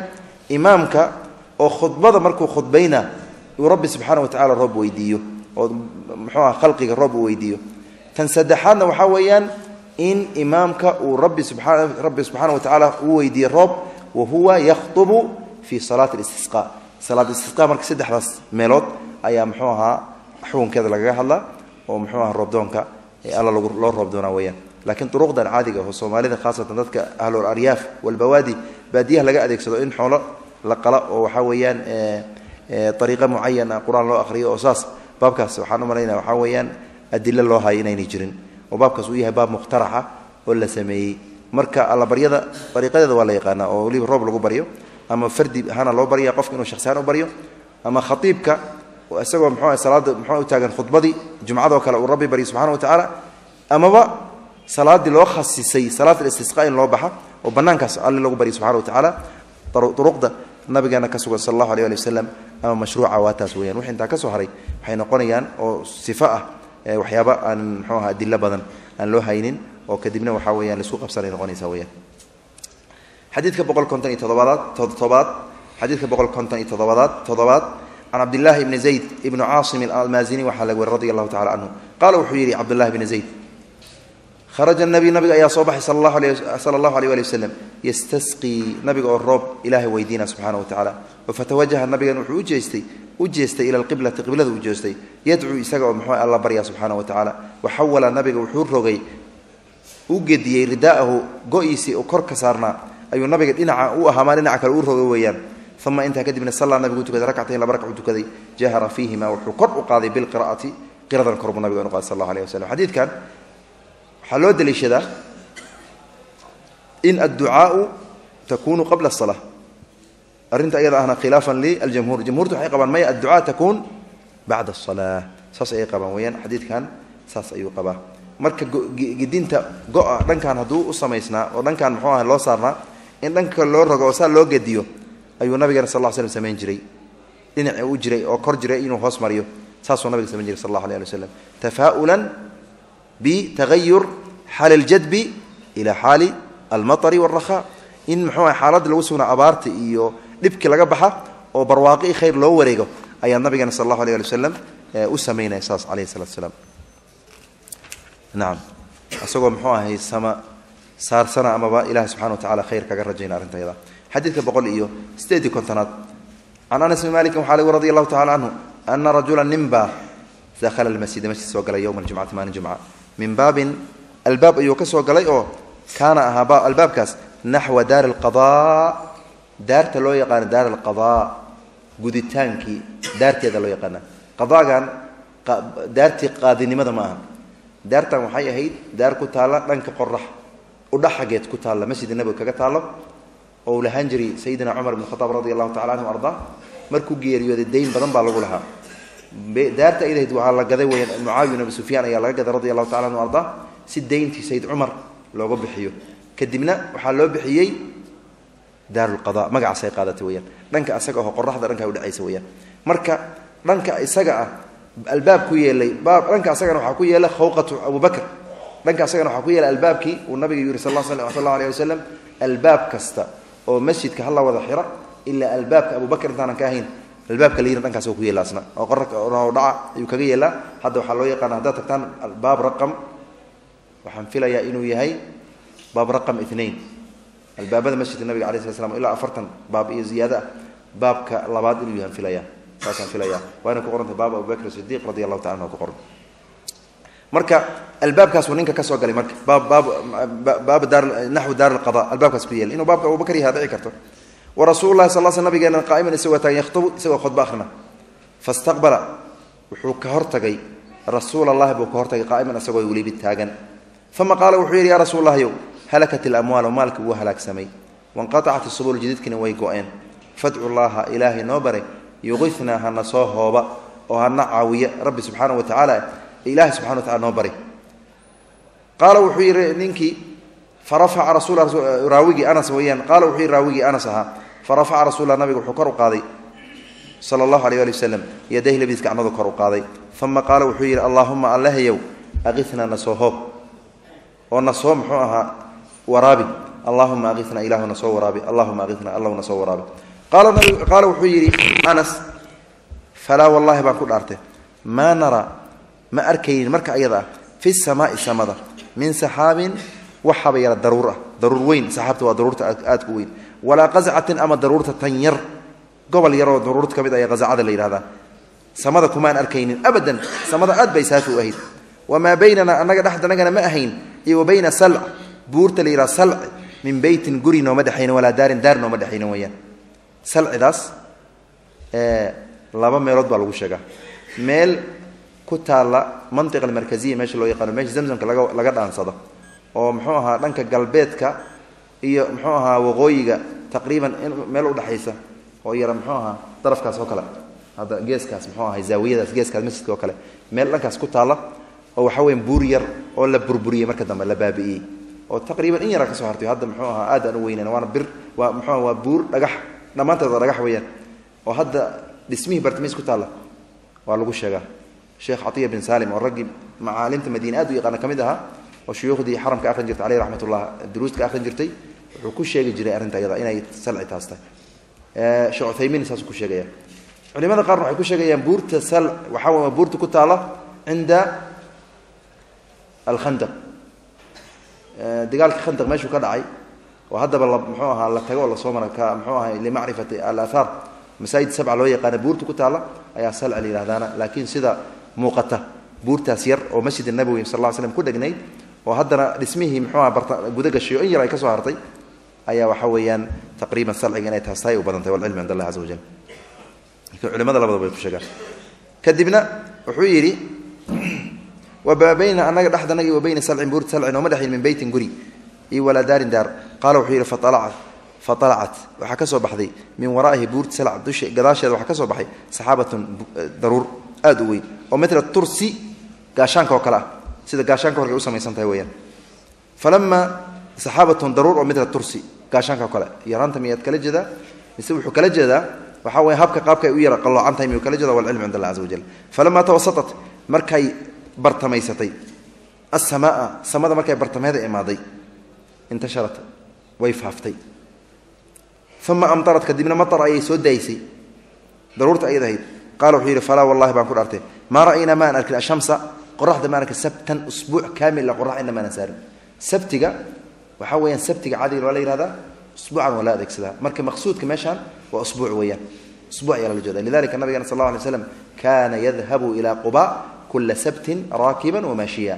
imaamka oo khudbada markuu khudbayna uu rabbi subxaana wa tacala roob weydiiyo oo muxuu aha khalqiga roob uu weydiiyo. Tan saddexaadna waxaa weeyaan in imaamka uu rabbi subaa rabbi subxaana wa tacaala uu weydiiye roob wa huwa yakhtubu fii salaati istisqa salaad istisqa marka saddexdaas meelood ayaa muxuu ahaa xukunkeeda lagaga hadlaa oo muxuu aha roobdoonka alla loo roob doonaa weyaan laakiin duruqdan caadiga oo soomaalida khaasatan dadka ahlul aryaaf walbawaadi baadiyaha laga adeegsado in xoolo la qala oo waxaa weeyaan ariiqa mucayana qur'aan loo akhriyo oo saas baabkaas waxaan u waxaa weeyaan adilo loo hayo inaynay jirin oo baabkaas uu yahay baab mukhtaraxa oo la sameeyey. Marka allabaryada ariiqadeeda waa la yaqaanaa oo weliba roob lagu baryo ama fardi ahaana loo barya qofka inuu shaksihaan u baryo ama khaiibka isagoo mxuu salaada mxuu u taagan khudbadii jumcadoo kale uu rabbi baryo subxana wa tacaala amaba salaadii loo khasisay salaat istisqa in loo baxa oo banaankaas alle lagu baryo subxana wa tacaala duruqda nabigeena ka sugan sal allahu aleh wasalam ama mashruuca waa taas weyaan wix intaa ka soo haray waxay noqonayaan oo sifo ah waxyaaba aan mxuu aha adilo badan aan loo haynin oo kadibna waxaa weyaan la isku qabsanay noqonaysa weyaan xadiidka boqol konton iyo todobaadaad todobaad xadiidka boqol konton iyo todobaadaad toddobaad can cabdillahi bni zayd ibni caasim almaazini waxaa laga weri radi allahu tacala canhu qaala wuxuu yidhi cabdullahi bni zayd kharaja nabiy nabiga ayaa soo baxay sala allahu aleh ali wasalam yastasqii nabiga oo roob ilaahay weydiina subxana wa tacaala fatawajaha nabigan wuxuu ujeestay u jeestay ila alqiblati qiblada u jeestay. Yadcuu isaga oo muxuu alla barya subxaana wa tacaala waxawala nabiga wuxuu rogay u gediyey ridaa'ahu go-iisii oo kor ka saarnaa. Ayuu nabiga dhinaca u ahaamaa dhinaca kale u rogay weeyaan. Uma intaa kadibna sallaa nabigu tukaday rakcatayn laba rakcuu tukaday. Jahara fiihima wuxuu kor u qaaday bilqira'ati qiradan kor buu nabiga inu qaaday sal allahu aleh waslm xadiidkan waxaa loo daliishadaa in adducaau takunu qabla asala arrinta iyada ahna khilaafan liljamhuur jamhuurtu waxay qabaan maya adducaa takuun bacda asala saas ayay qabaan weyaan xadiidkan saas ayuu qabaa. Marka gedinta go-a dhankan hadduu u samaysnaa oo dhankan muxuu ah loo saarnaa in dhanka loo rogo oo saa loo gediyo ayuu nabigeena sal l slm samayn jiray. Dhinaci u jiray oo kor jiray inuu hoos mariyo saasuu nabiga samayn jiray sal allah alay ali waslam tafaa'ulan bitaayur xaal jadbi ila xaali almaari waraha in mxuu xaalada lagu sugnaa abaarta iyo dhibki laga baxa oo barwaaqi khayr loo wareego ayaa nabigeena sal allahu alay ali wasalam u samaynaya saas alayhi salatu salaam nacam isagoo mxuu ahay sama saarsana amaba ilahi subxana wa tacala khayr kaga rajayna arrintayda xadiidka boqol iyo sideedii kontonaad can anas bn malikin waxaa lagu radi allahu tacala canhu ana rajula ninba dakhala almasjida masjid soo galay yowma aljumcati maalin jumca min baabin albaab ayuu ka soo galay oo kaana ahaa albaabkaas naxwa daari alqadaa. Daarta loo yaqaano daar alqadaa guditaankii daarteeda loo yaqaana qadaagan daartii qaadinimada ma aha. Daartan waxay ahayd daar ku taalla dhanka qorax udha xageed ku taalla masjid nabiga kaga taallo. Oo lahaan jiray sayidina cumar ibn khataab radi allahu tacala anhu ardaa markuu geeriyooday dayn badan baa lagu lahaa daarta aydahayd waxaa la gaday weyaan mucaawiya abi sufyaan ayaa laga gaday radi allahu tacala anhu ardaa si dayntii sayid cumar looga bixiyo. Kadibna waxaa loo bixiyey daarulqada magacaasay qaadatay weyaan dhanka asaga aho qoraxda dhanka udhacaysa weyaan marka dhanka isaga ah albaab ku yeelay baab dhanka asagana waxaa ku yeela khawqatu abubakr dhanka asagana waxaa ku yeelay albaabkii uu nabiga yuri sal sal allahu aleh wasalam albaab kasta oo masjidka hala wada xira ilaa albaabka abubakr intaanan ka ahayn albaabka layina dhankaas ku yeela asna oo qorao dhaca ayuu kaga yeelaa. Hadda waxaa loo yaqaana haddaad tagtaan baab raqam waxaan filayaa inuu yahay baab raqam inain albaabada masjidka nabiga ala sla slam ilaa afartan baab iyo ziyaada. Ah baabka labaad inuu yahan filaya saasaan filaya waana ku qorantay baab abubakr sidiq radi allahu taala anhu ku qoran. Marka albaabkaasuu ninka ka soo galay marka baab baab baab daar naxwu daar alqada albaabkaas ku yeelay. Inuu baabka abubakr yaha dhici karto wa rasuulu lahi sal sl nabigeena qaa'iman isagoo taagan yakhtubu isagoo khudba akhrina fastaqbala. Wuxuu ka hortagay rasuul allahi buu ka hortagay qaa'iman isagoo welibi taagan. Uma qaala wuxuu yidhi ya rasuul lahyow halakat ilamwaalu maalki wuu halaagsamay wanqatacat isubul jididkina way go-een. Fadcu llaaha ilaahay noo bare yuqinaa hana soo hooba oo hana caawiya. Rabbi subxaana wa tacaala ilaahay subxana wa tacala noo bari qaala wuxuu yidhi ninkii farafaca rasul raawigii anas weyaan qaala wuxuu yidhi raawigii anas ahaa farafaca rasulla nabiga wuxuu kor u qaaday sala allahu aleyh ali wasalam yadayhi labadiis gacmoodu kor u qaaday. Uma qaala wuxuu yidhi allaahuma allahayow aqinaa na soo hoob. Oo na soo muxuu ahaa waraabi. Allahuma aqinaa ilaahu na soo waraabi. Allahuma aqinaa allahu na soo waraabi. Qaala wuxuu yidhi anas falaa wallaahi baan ku dhaartay. Maa naraa ma arkaynin marka ayada ah fi samaai samada min saxaabin waxaba yara daruur ah daruur weyn saxaabta waa daruurta aadku weyn walaa qazacatin ama daruurta tan yar. Gobol yaroo daruurta ka ayaa qazacada la yidhahdaa samada kumaan arkaynin. Abadan samada aad bay saafi u ahayd. Wamaa baynanaa annaga dhexdanagana ma ahayn. Iyo wa bayna salc. Buurta la yidhaha salc. Min beytin guri nooma dhexaynin walaa daarin daar nooma dhexaynin weyaan salcidaas laba meelood baa lagu sheegaa. Meel ku taalla mantiqa almarkaziya meesha loo yaqaano meesha zamzamka laga dhaansado. Oo muxuu ahaa dhanka galbeedka iyo muxuu ahaa waqooyiga taqriiban meel udhexaysa oo yara muxuu ahaa darafkaas oo kale. Hadda geeskaas muxuu ahay zaawiyadaas geeskaas masjidka oo kale. Meel dhankaas ku taalla oo waxa weya buur yar oo la burburiyey marka dambe la baabi'iyey. Oo taqriiban in yaraa ka hartay. Hadda muxuu ahaa aad aan u weynan waana bir waa muxuu waa buur dhagax dhammaanteed dhagax weeyaan. Oo hadda dhismihii bartamiis ku taalla waa lagu sheegaa. Sheekh catiya bin salim oo raggii macaalimta madiine aad u yaqaana ka mid ahaa oo shuyuukhdii xaramka akhrin jirtay caleyh raxmat ullah duruuska akhrin jirtay wuxuu ku sheegi jiray arrinta iyada inay salci taas tahay. Sheekh uthaymiin saasuu ku sheegaya. Culimada qaarna waxay ku sheegayaan buurta sal waxaa waa buurta ku taala cinda alkhandaq. Dagaalka khandaq meeshuu ka dhacay oo haddaba la muxuu ahaa la tago oo la soo mara ka muxuu ahay limacrifati alaahaar masaajid sabca loo yaqaana buurta ku taalla ayaa salci la yihahdaana laakiin sida muuqata buurtaas yar oo masjid nabowi sal ll slam ku dhegnayd oo haddana dhismihii muxuu aha barta guda gashay oo in yar ay ka soo hartay ayaa waxa weeyaan taqriiban salciga inay taas tahay u badan tahay walcilmu cind allah caza wajal lakiin culimada labadaba bay ku sheegaan. Kadibna wuxuu yidhi wa bayna anaga dhexdanaga wa bayna salcin buurti salcin ooma dhexin min beytin guri iyo walaa daarin daar. Qaala wuxuu yidhi faalacat waxaa ka soo baxday min waraa'ihi buurti salc dusha gadaasheeda waxaa ka soo baxay saxaabatun daruur aada u weyn oo mitla tursi gaashaanka oo kale ah sida gaashaanka horkay u samaysan tahay weyaan falamaa saxaabatun daruur oo mitla tursi gaashaanka kale. Yaraanta miyaad kala jeedaa? Mise wuxuu kala jeedaa? Waxaa weya habka qaabka ay u yara qalloocan tahay miyuu kala jeeda walcilmu cind allah caza wajal falamaa tawasatat markay bartamaysatay. Asamaa samada markay bartameeda imaaday. Intasharat way faaftay. Uma amtarat kadibna matar ayay soo daaysay daruurta ayad ahayd. Qaala wuxuu yidhi falaa wallahi baan ku dhaartay. Maa ra'aynaa ma aan arkin ashamsa qoraxda ma aan arkin sabtan usbuuc kaamila qorax ina maanan saarin. Sabtiga waxaa weeyaan sabtiga cadiga waa la yihahdaa usbuucan waa la adeegsadaa. Marka maqsuudka meeshaan waa usbuuc weeyaan. Usbuuc ayaa lala jeeda lidalika nabigana sal alla alay slam kaana yadhabu ilaa quba kula sabtin raakiban wamaashiya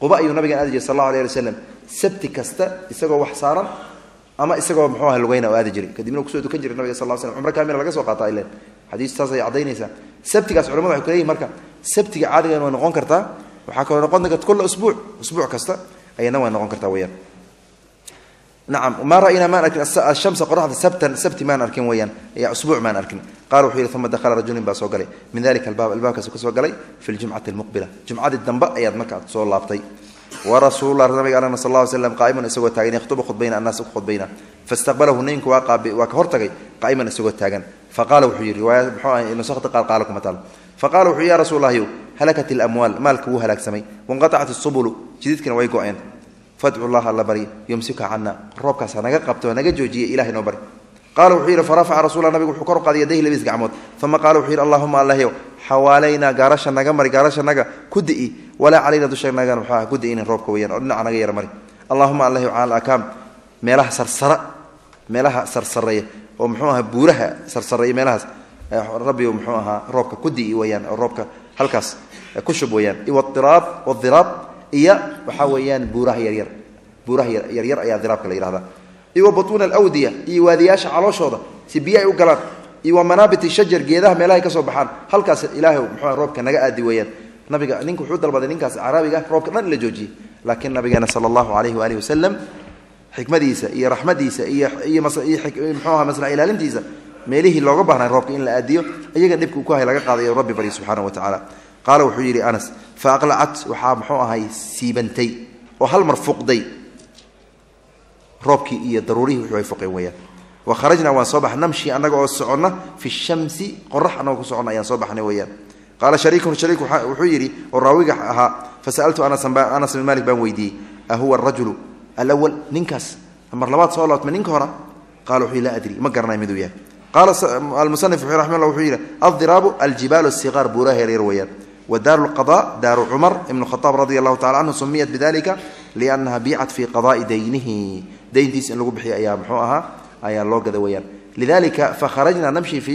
quba ayuu nabigan aadi jiray sal allahu alay ali wasalam sabti kasta isagoo wax saaran ama isagoo muxuu aha lugayna oo aadi jiray kadibna ku soo dukan jiray nabiga sal l slam cumro kaamila laga soo qaata ilen xadiis taas ay caddaynaysaa sabtigaas culamadu waxay kuleeyihin marka sabtiga caadigan way noqon kartaa waxaa kaloo noqon karta kulla usbuuc. Usbuuc kasta ayadna way noqon kartaa weyaan nacam maa ra'aynaa maan arkin ashamsa qoraxda sabtan sabti maan arkin weyaan ya usbuuc maan arkin. Qala wuxuu yidhi uma dakhala rajulin baa soo galay. Min dalika albaab albaabkaas ka soo galay fi ljumcati almuqbila. Jumcadii dambe ayaad markaa soo laabtay warasuulula nabiga alana sal lla slam qaa'iman isagoo taagan yakhtubu khudbayna annaas ku khudbayna. Fastaqbalahu ninku waa waa ka hortagay qaa'iman isagoo taagan. Faqaala wuxuu yidhi riwaaya muxuu ahay nusakta qaal qaala kuma taal. Faqala wuxuu ya rasuul allahyu halakat ilamwaal maalka wuu halaagsamay. Wanqatacat isubulu jididkina way go-een. Fadcu llaha alla bari yumsika cana roobkaas hanaga qabto hanaga joojiye ilahay noo bari. Qaala wuxuu yidhi farafaca rasulla nabigu wuxuu kor u qaaday yadayhi labadiis gacmood. Uma qaala wuxuu yidhi allahuma allahyow xawaalaynaa gaarasha naga mari gaarashanaga ku di'i. Walaa calayna dushanagan muxuu ku di'inin roobka weyaan oo dhinaca naga yara mari. Allahuma allahyow cala alakaam. Meelaha sarsara meelaha sarsareeya oo muxuu ahaa buuraha sarsareeya meelahaas rabbi muxuu ahaa roobka ku di'i weyaan oo roobka halkaas ku shub weyaan iwiraab wadiraab iyo waxaa weeyaan buuraha yaryar buuraha yaryar ayaa diraabka la yihahdaa iyo wa butuuna alawdiya iyo waadiyaasha calooshooda si biyo ay u galaan iyo wa manaabit shajar geedaha meelahay ka soo baxaan. Halkaas ilaahay muxuu roobka naga aadi weeyaan. Nabiga ninka wuxuu dalbaday ninkaas caraabiga roobka dhan la joojiyey. Laakiin nabigeena sala allahu calayhi waalihi wasalam xikmadiisa iyo raxmadiisa iyo iyo muxuu aha masla ilaalintiisa meelihii looga baahnay roobka in la aadiyo iyaga dhibka uu ku hay laga qaadayo rabbi bari subxaana wa tacaala. Qaala wuxuu yidhi anas fa aqlacat waxaa muxuu ahay siibantay oo hal mar fuqday. Roobkii iyo daruurihii wuxuu ay fuqeen weeyaan wa kharajnaa waan soo bax namshi annaga oo soconna fi shamsi qorax annagoo ku soconna ayaan soo baxnay weeyaan. Qaala shariikun shariik wuxuu yidhi oo raawiga ahaa fasa'altu anas bin malik baan weydiiyey ahuwa arajulu alawal ninkaas mar labaad soo laabtma ninka hora? Qala wuxuu laa adri ma garanay miduu yahay. Qaala almusanif raxima llah wuxuu yidhi aldiraabu aljibaalu asiqaar buuraha yaryar weeyaan. Wadaaru lqada daaru cumar ibnu khaaab radi allahu tacala canhu sumiyat bidalika liannaha biicat fii qadaai daynihi. Dayntiis in lagu bixiyo ayaa muxuu ahaa ayaa loo gada weyaan lidalika fakharajnaa namshi fi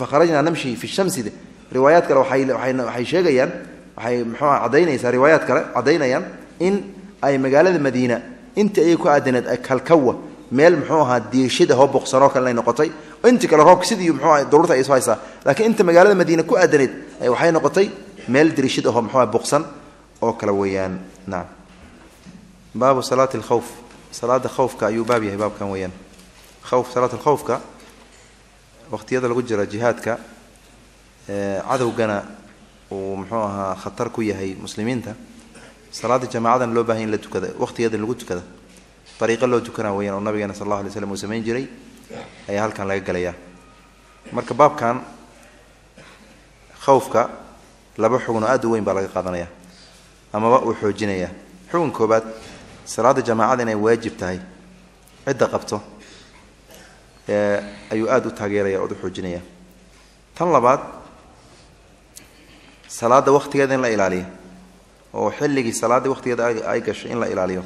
fakharajnaa namshi fi shamsi. Riwaayaad kale waxay sheegayaan waxay mxuuha caddaynaysaa riwaayaad kale caddaynayaan in ay magaalada madiina intii ayay ku aadaneed kalkawa meel muxuu ahaa diirshid ahoo boqsanoo kale inay noqotay. Inti kale roobka sidii muxuu daruurta ay soo haysaa. Laakiin inta magaalada madiina ku aadaneed waxay noqotay meel diirshid ahoo muxuu boqsan oo kale weeyaan. Nacam baabu salaati alkhawf salaada khawfka ayuu baab yahay baabkan weeyaan salaat alkhawfka waqtiyada lagu jira jihaadka cadowgana uu muxuu ahaa khatar ku yahay muslimiinta salaada jamaacadan loo bahanya in la tukada waqtigeeda in lagu tukada ariiqo loo tukana weyaan oo nabigeena sal alla alay slam uu samayn jiray ayaa halkan laga gelayaa marka baabkan khawfka laba xugun oo aad u weyn baa laga qaadanaya amaba uu xoojinaya xugun koobaad salaada jamaacada inay waajib tahay cidda qabto ayuu aada u taageeraya ood u xoojinaya. Tan labaad salaada waqtigeeda in la ilaaliyo oo xilligii salaadii waqtigeeda ay gasho in la ilaaliyo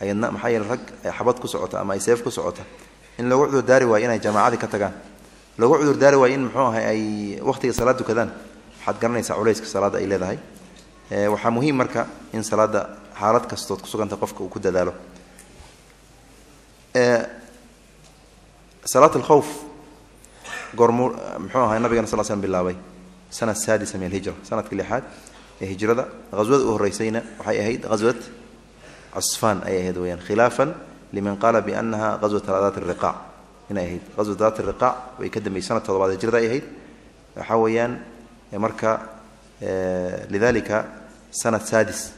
ayadna maxaa yeele rag xabad ku socota ama ay seef ku socota. In loogu cudur daari waayo inay jamaacadii ka tagaan. Loogu cudur daari waayo in muxuu ahay ay waqtiga salaad tukadaan waxaad garanaysaa culayska salaadda ay leedahay. Waxaa muhiim marka in salaada xaalad kastood ku suganta qofka uu ku dadaalo salaat alkhawf goormuu muxuu ahay nabigana sal slm bilaabay. Sanad saadisa min alhijra sanadka lixaad ee hijrada. Ghaswada u horreysayna waxay ahayd ghaswat cusfaan ayay ahayd weyaan khilaafan liman qaala biannaha ghaswat daat riqaac inay ahayd ghaswat daat riqaac way ka dambeysay sanad toddobaad hijrada ay ahayd. Waxaa weeyaan marka lidalika sanad saadis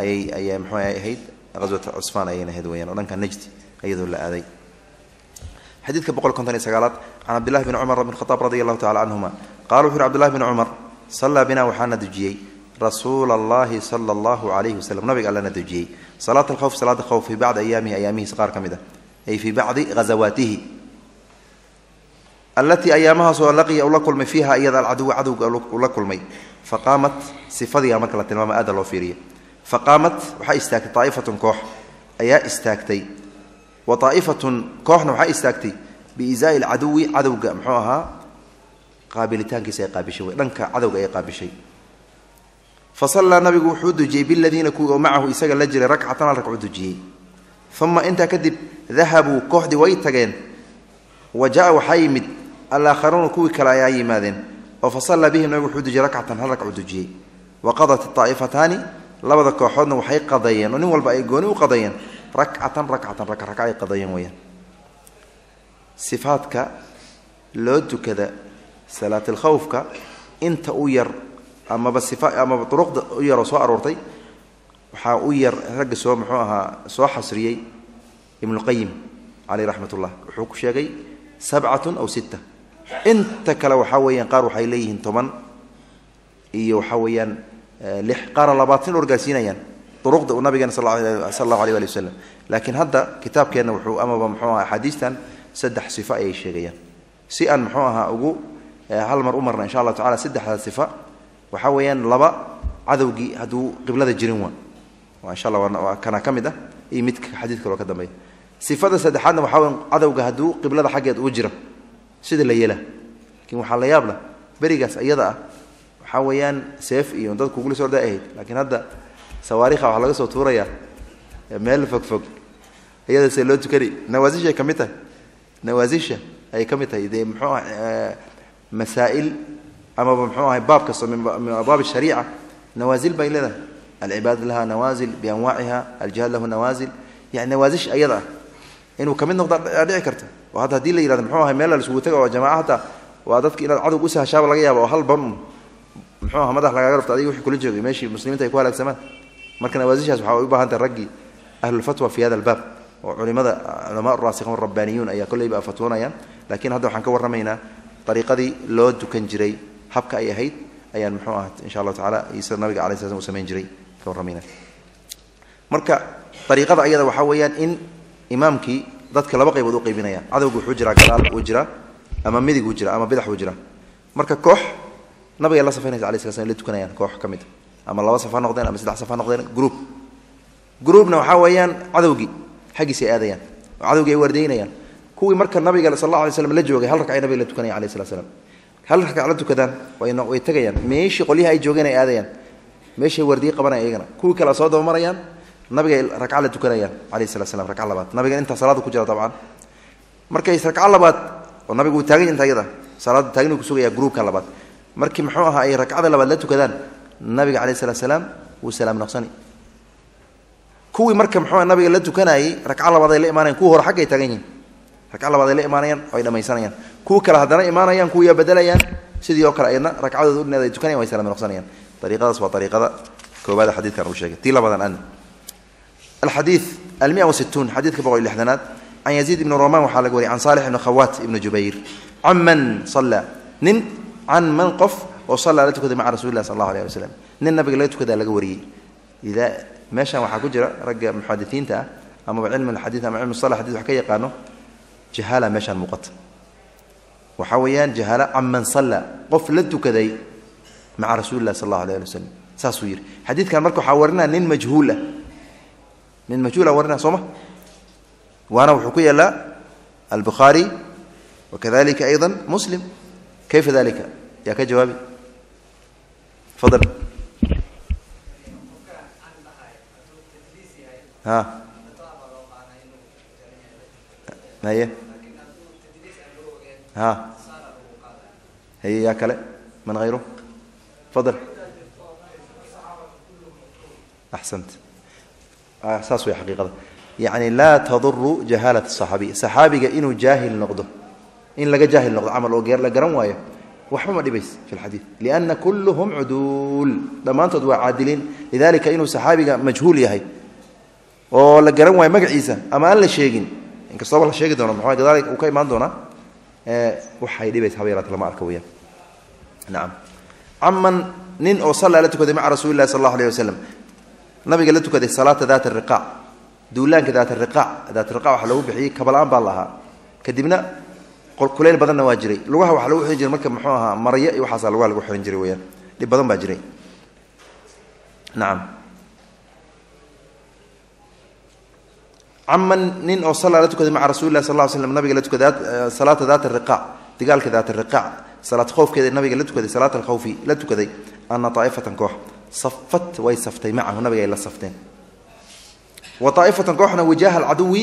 ayay ayay mxuu ahayd ghaswat cusfaan ayayna ahayd weyaan oo najdi iyadoo la aaday xadiidka boqol konton iyo sagaalaad can cabdillahi bni cumar bn khaaab radi allahu tacala canhuma qala wuxu uhi cbdillahi bni cumar sallaa binaa waxaana dujiyey rasuula allahi sala allahu calayhi waslem nabiga allana dujiyey salaat alkhawf salaada khawf fii bacdi ayaamihi ayaamihiis qaar ka mid ah ay fii bacdi ghazawaatihi. Allatii ayaamahaasoo laqiya ula kulmay fiiha iyada alcaduwa cadowga ula kulmay. Faqaamat sifadiga marka la tilmaama aada loo fiiriya faqaamat waxaa istaagtay aa'ifatun koox ayaa istaagtay wa aa'ifatun kooxna waxaa istaagtay biizaai alcaduwi cadowga muxuu ahaa qaabilitaankiisa ay qaabishay wey dhanka cadowga ay qaabishay. Fa sallaa nabigu wuxuu dujiyey biladiina kuwii oo macahu isaga la jiray rakcatan hal rakcu dujiyey. Uma intaa kadib dahabuu kooxdii way tageen. Wa jaa waxaa yimid alaakharuuna kuwii kale ayaa yimaadeen. Oo fa sallaa bihim nabigu wuxuu dujiyey rakcatan hal rakcu dujiyey. Wa qadat aa'ifataani labada kooxoodna waxay qadeeyeen oo nin walba ay gooni u qadeeyeen rakcatan rakcatan raka ay qadeeyeen weyaan sifaadka loo tukada salaatlkhawfka inta u yar amaba amaba duruqda u yaroo soo aroortay waxaa u yar ragga soo muxuu ahaa soo xasriyey ibnuqayim caleyh raxmat ullah wuxuu ku sheegay sabcatun aw sitta. Inta kale waxaa weeyaan qaar waxay leeyihiin toban iyo waxaa weeyaan lix qaara labaatan orgaarsiinayaan duruqda uu nabigeena sal allahu aleh ali wasalam laakiin hadda kitaabkeenna wuxuu amaba muxuu aha axaadiistan saddex sifo ayay sheegayaan. Si aan muxuu ahaa ugu hal mar u insha allah tacala saddexda sifa waxaa weeyaan laba cadowgii hadduu qiblada jirin waa waa insha allah waa kana ka mid ah. Iyo midka xadiid kaloo ka dambeeya sifada saddexaadna waxaa weya cadowga hadduu qiblada xaggeed ugu jiro. Sida la yela lakiin waxaa la yaab lah berigaas iyada ah. Waxaa weeyaan seef iyo dad kugula soo orda ahayd. Laakiin hadda sawaarikha waxaa laga soo tuurayaa meel fogfog iyadase loo tukani nawaasishay ka mid tahay nawaasisha ayay ka mid tahay dee muxuu ah masaa'il amaba muxuu ahay baab kastoo min abwaab shariica nawaasil bay leedahay. Alcibaada laha nawaasil bianwaaciha aljihaad lahu nawaasil yani nawaasish ayada ah inuu ka mid noqda dhici karta oo hadda haddii la yihahdo muxuu ahay meel la isugu taga oo jamaca hataa waa dadki inaad cadowg usahashaaba laga yaaba oo hal ban muxuu aha madax lagaaga rafta adiga wixii kula joogay meeshii muslimiinta ay ku halaagsamaan marka nawaasishaas waxaa ay u baahan tahay raggii ahlulfatwa fi hada albaab oo culimada culamaa raasikhun rabbaaniyuun ayaa kolleyba fatwoonayaan. Laakiin hadda waxaan ka warramaynaa ariiqadii loo dukan jiray habka ay ahayd ayaan muxuu ah insha allahu tacala sida nabiga alai sla u samayn jiray. Ka warramayna marka ariiqada ayada waxaa weeyaan in imaamkii dadka laba qaybood u qaybinaya. Cadowga wuxuu jiraa gadaal uu jiraa ama midig uu jira ama bidax uu jiraa. Marka koox nabiga la safaynaysa alai sla slam la tukanayaan koox ka mid ama laba saf ha noqdeen ama saddex saf ha noqdeen gruub gruubna waxaa weeyaan cadowgii xaggiisay aadayaan oo cadowgii ay waardaynayaan kuwii marka nabiga sal alla alay slam la joogay hal ragcay nabiga la tukanaya alayh slat slam hal ragca la tukadaan way tagayaan. Meeshii qolyaha ay joogeen ay aadayaan. Meeshay wardiye qabanaya iyagana kuwii kale soo dabamarayaan nabigay ragca la tukanayaan alayh slat slam ragca labaad. Nabiga intaa salaada ku jira dabcan. Markay ragca labaad oo nabigu uu taagan inta iyada salaada taagni ku gruubka labaad. Markii muxuu ahaa ay ragcada labaad la tukadaan nabiga calayh slat salaam wuu salaam noqsani. Kuwii marka muxuu nabiga la tukanayay ragca labaad ay la imaanayan kuwii hore xaggay taagan yihiin ragca labaad ay la imaanayaan ay dhamaysanayaan. Kuwa kale haddana imaanayaan kuwiiyaa bedelayaan sidii oo kale ayadna ragcadooda udhineed ay tukanayan way salaam noqsanayaan. Ariiqadaas waa ariiqada koobaada xadiidkan uu sheegay. Tii labadan an alxadiid almia wasituun xadiidka boqol iyo lixdanaad. Can yaziid ibni roman waxaa laga wariyay can saalix ibni khawaat ibni jubayr. Can man sallaa nin can man qof oo sallaa la tukaday maca rasuli lah sal allahu aleh wasalam nin nabiga laga tukadaa laga wariyey. Idaa meeshan waxaa ku jira ragga muxadisiinta ah amaba cilmi alxadiid ama cilmi sala xadid wax ka yaqaano jahaala meeshaan muuqata. Waxaa weeyaan jahaala can man salla qof la tukaday maca rasuuli lah sal allahu alay ali saasuu yidhi xadiidkan marka waxaa warinaa nin majhuul ah. Nin majhuula warinaa soo ma waana wuxuu ku yaallaa albukhaari wakadalika ayضa muslim. Kayfa dalika yaa ka jawaabi fadal. Ha? Maye ha? Haye yaa kale? Man hayru fadal. Axsant saas way xaqiiqada. Yacni laa taduru jahaalat saxaabiy saxaabiga inuu jaahil noqdo. In laga jaahil noqdo camal oo la garan waayo waxba ma dhibays fi lxadiid lianna kulluhum cuduul. Dhammaantood waa caadiliin. Lidalika inuu saxaabiga majhuul yahay oo la garan waayo magaciisa ama aan la sheegin. Inkastooba la sheegi doono muxua gadaal uu ka imaan doonaa? Waxay dhibaysa haba yaraata lama arka weyaan nacam caman nin oo sallaa la tukaday maca rasuuli lahi sal allahu aleyh wasalam nabiga la tukaday salaata daat ariqaac duulaanka daat ariqaac daat riqac waxaa loogu bixiyey kabala-aan baa la kadibna kuleyl badanna waa jiray. Lugaha waxaa lagu xihan jiray marka muxuu ahaa maraya iyo waxaasa lugaha lagu xihan jiray weyaan dhib badan baa jiray. Nacam caman nin oo sallaa la tukaday maca rasuli lah sal ll ly slam nabiga la tukaday salaata daat ariqaac dagaalka daat ariqaac salaad khowfkeeda nabiga la tukaday salaat alkhawfi la tukaday ana aa'ifatan koox safat way saftay macahu nabiga ay la safteen. Wa aa'ifatan kooxna wijaaha alcaduwi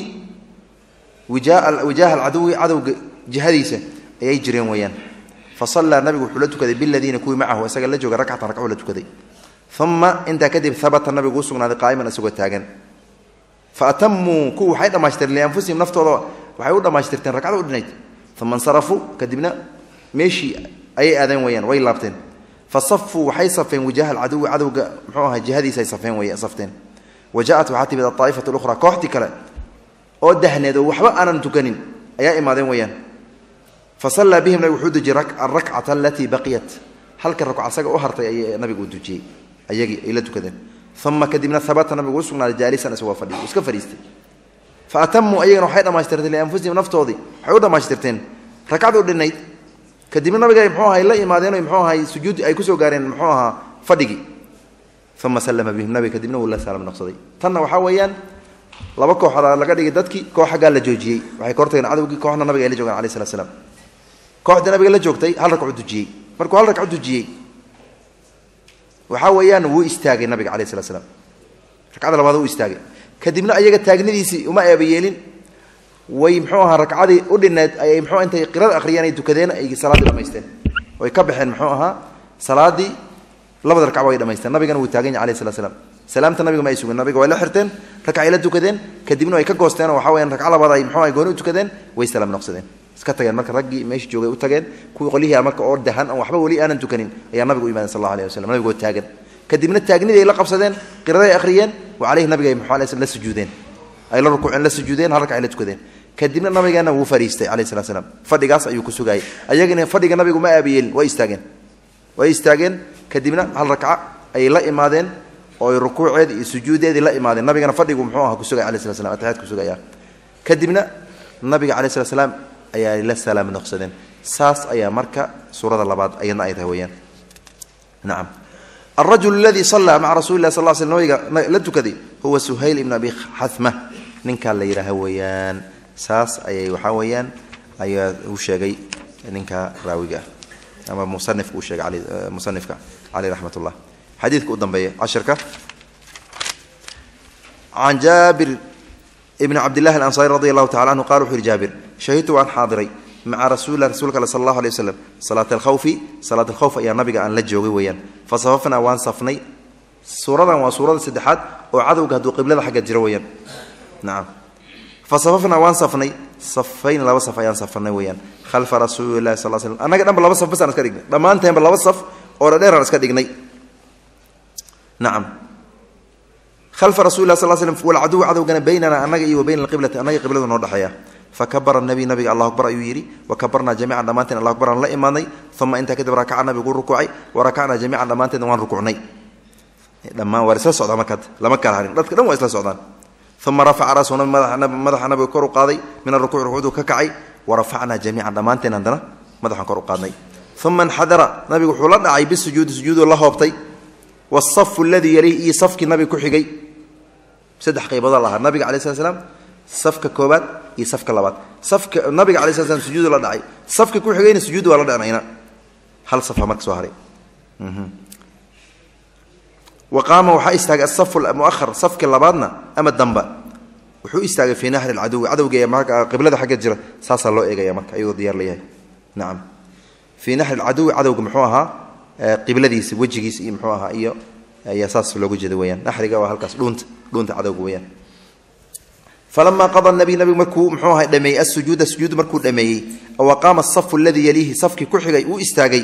wijaaha alcaduwi cadowga jihadiisa ayay jireen weeyaan. Fa sallaa nabigu wuxuu la tukaday biladiina kuwii macahu isaga la jooga rakcatan rakcuu la tukaday. Uma intaa kadib habata nabigu u sugnaaday qaa'iman isagoo taagan. Fa atamuu kuwa waxay dhammaystireen lianfusihim naftooda waxay u dhammaystirteen ragcada u dhinayd. Uma insarafuu kadibna meeshii ayay aadeen weyaan way laabteen. Fa safuu waxay safeen wijaaha alcaduwi cadowga muxuu aha jihadiisa ay safeen wey safteen. Wa waxaa timid aaa'ifatu lukhraa kooxtii kale oo dahneed oo waxba aanan tukanin ayaa imaadeen weyaan fa sallaa bihim nabig wuxuu dujiyey alrakcata alatii baqiyat. Halka rakco asaga u hartay ay nabigu u dujiyey ayagii ay la tukadeen uma kadibna habata nabigu u sugnaaday jaalisan isagoo fadhiy iska fadhiistay. Fa atamuu ayagana waxay dhammaystirteen lianfusihim naftoodii waxay u dhammaystirteen rakcadu dhinayd. Kadibna nabiga mxuu ahay la imaadeen mxuu ahay sujuud ay ku soo gaareen muxuu ahaa fadhigii uma sallama bihim nabiga kadibna wuu la salaam noqsaday tanna waxaa weeyaan laba kooxood laga dhigay dadkii koox aggaa la joojiyey. Waxay ka hortageen cadowgii kooxna nabiga ay la jogaan alai slat slam kooxdii nabiga la joogtay hal rakcu dujiyey. Markuu hal rakcu dujiyey waxaa weeyaan wuu istaagay nabiga alai slat slam ragcada labaad wuu istaagay. Kadibna ayaga taagnidiisii uma eebayeelin way mxuu ahaa ragcadii u dhineed ayay mxuu intay qirada akhriyeen ay tukadeen ay salaaddii dhamaysteen. Way ka baxeen muxuu ahaa salaadii labada ragcba way dhamaysteen. Nabigana wuu taagan yahy alayh slat slam salaamta nabiga ma ay sugin nabiga way la xirteen ragcay la tukadeen. Kadibna way ka goosteen oo waxa weyaan ragca labaad ay aha gooni u tukadeen way salaam noqsadeen iska tageen marka raggii meesha joogay u tageen kuwii qolyihii marka oo dahan oo waxba weli aanan tukanin ayaa nabiga u imaadeen sal allah alih waslm nabigoo taagan. Kadibna taagnidii ay la qabsadeen qiraday akhriyeen wa caleyhi nabiga mxu ala sl la sujuudeen. Ay la rukuuceen la sujuudeen hal ay la tukadeen. Kadibna nabigeena wuu fadhiistay calayh slat slam fadhigaas ayuu ku sugayay. Ayagina fadhiga nabigu ma aabayeelin way istaageen. Way istaageen kadibna hal rakca ayay la imaadeen oo rukuuceedi iyo sujuudeedii la imaadeen. Nabigana fadhigu muxuu aha kusugay alai slat slam atixaad kusugaya kadibna nabiga calai slat slaam ayaa la salaam noqsadeen. Saas ayaa marka suurada labaad ayadna ay tahay weyaan nacam alrajul aladii sallaa maca rasuli lah sal l sl nabiga la tukaday huwa suhayl ibn abi xahma ninkaa la yidhaaha weeyaan. Saas ayay waxaa weeyaan ayaa uu sheegay ninka raawiga ah ama musanifka uu sheegay musanifka caleyh raxmat ullah xadiidka u dambeeya cashirka can jaabir ibn cabdillahi alansaari radi allahu tacala anhu qala wuxu yihi jaabir shahidtu waan xaadiray maca rasuulilah rasulka ale sal allahu alay waslem salaat alkhawfi salaat alkhawf ayaa nabiga aan la joogay weeyaan. Fa safafnaa waan safnay. Suuradan waa suurada saddexaad oo cadowga hadduu qiblada xagga jiro weeyaan. Nacam fasafafnaa waan safnay. Safayn laba saf ayaan safarnay weyaan khalfa rasuulilahi sal slm annaga dhanba laba saf basaan iska dhignay. Dhammaanteenba laba saf oo dhadheeraan iska dhignay. Nacam khalfa rasulilah sal slm walcaduw cadowgana baynana annaga iyo wa bayna alqiblati annaga qibladu noo dhexeeya fakabara nabiy nabiga allah akbar ayuu yidhi wa kabarnaa jamiican dhammaanteen allah akbar aan la imaadnay uma intaa kadib rakaca nabigu rukuucay wa rakacnaa jamiican dhammaanteedna waan rukuucnay dhammaan waa isla socdaa markaad lama kala harin dadka dhan waa isla socdaan uma rafaca rasu madaxa nabiga kor u qaaday min arukuuc rukuucdu ka kacay wa rafacnaa jamiican dhammaanteen haddana madaxaan kor u qaadnay uma inxadara nabigu wuxuu la dhacay bisujuudi sujuudoo la hoobtay wasafu aladii yaliih iyo safkii nabiga ku xigay saddex qayboodoo lahaa nabiga cala slat slam safka koobaad iyo safka labaad. Safka nabiga cala slat slam sujuudu la dhacay. Safka ku xigayna sujuud waa la dhacnayna hal safa marka soo haray. Wa qaama waxaa istaagay asafu muahar safki labaadna ama damba. Wuxuu istaagay fii nahri alcaduwi cadowga marka qiblada xagga jira saasaa loo eegaya marka iyadoo diyaar layahay nacam fii naxri lcaduwi cadowga muxuu ahaa qibladiisa wejigiisa iyo muxuu ahaa iyo ayaa saas loogu jeeda weyaan naxriga waa halkaas dhuunta dhuunta cadowga weyaan falamaa qada nabiy nabigu markuu muxuu ahay dhameeyey asujuuda sujuud markuu dhameeyey wa qaama asafu aladii yaliihi safkii ku xigay uu istaagay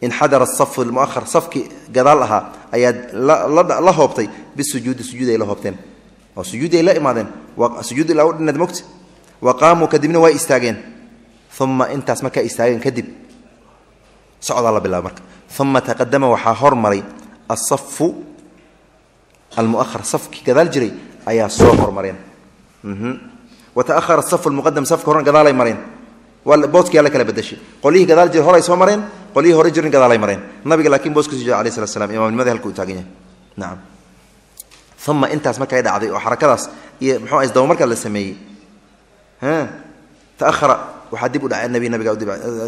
inxadara asafu lmuahar safkii gadaal ahaa ayaa la hoobtay bisujuudi sujuud ay la hoobteen oo sujuudi ay la imaadeen sujuud ilaa u dhinaed mogta wa qaamuu kadibna waa istaageen uma intaas markaa istaageen kadib socdaa la bilaaba marka uma taqadama waxaa hormaray asafu almuahar safkii gadaal jiray ayaa soo hormareen wa taahara asafu almuqadam safka horna gadaalay mareen. Boodkiyaa la kala badashay qolyihii gadaal jira horay soo mareen qolyihii hore jirin gadaalay mareen. Nabiga laakiin booskiisu jira alai slam imaamnimadii halka uu taagan yahay. Nacam uma intaas markay dhacday oo xarakadaas iyo muxuu isdaba markaa la sameeyey. Taahara waxaa dib u dhacay nabi nabiga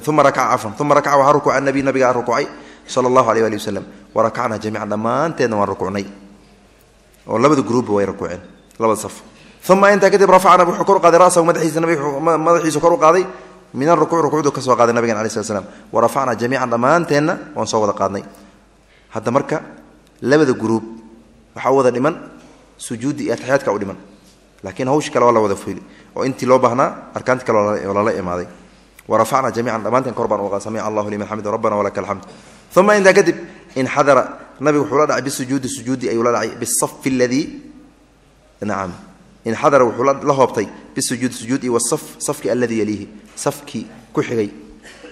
uma rakaca cafwan uma rakaca waxaa rukuuca nabi nabiga rukuucay sala allahu aleyh ali wasalam wa rakacnaa jamiican dhammaanteedna waan rukuucnay oo labada gruubba way rukuuceen labada saf uma intaa kadib rafacna wuxuu kor qaaday rasahu madaxiisu kor u min arukuuc rukuucdu ka soo qaaday nabigan alai slat slam wa rafacnaa jamiican dhammaanteenna waan soo wada qaadnay hadda marka labada gruub waxaa u wada dhiman sujuudi iyo ataxiyaadka u dhiman laakiin hawsh kale waa la wada fuli oo intii loo baahnaa arkaanti kale oo lala imaaday wa rafacnaa jamiican dhammaanteen kor baan uga samica allahu liman xamid rabbana walaka alxamd uma intaa kadib inxadara nabigu wuxuu la dhacay bisujuudi sujuudi ayuu la dhacay bisafi aladii nacam inxadara wuxuu la hoobtay bisujuudi sujuudi wasaf safki alladii yaliihi safkii ku xigay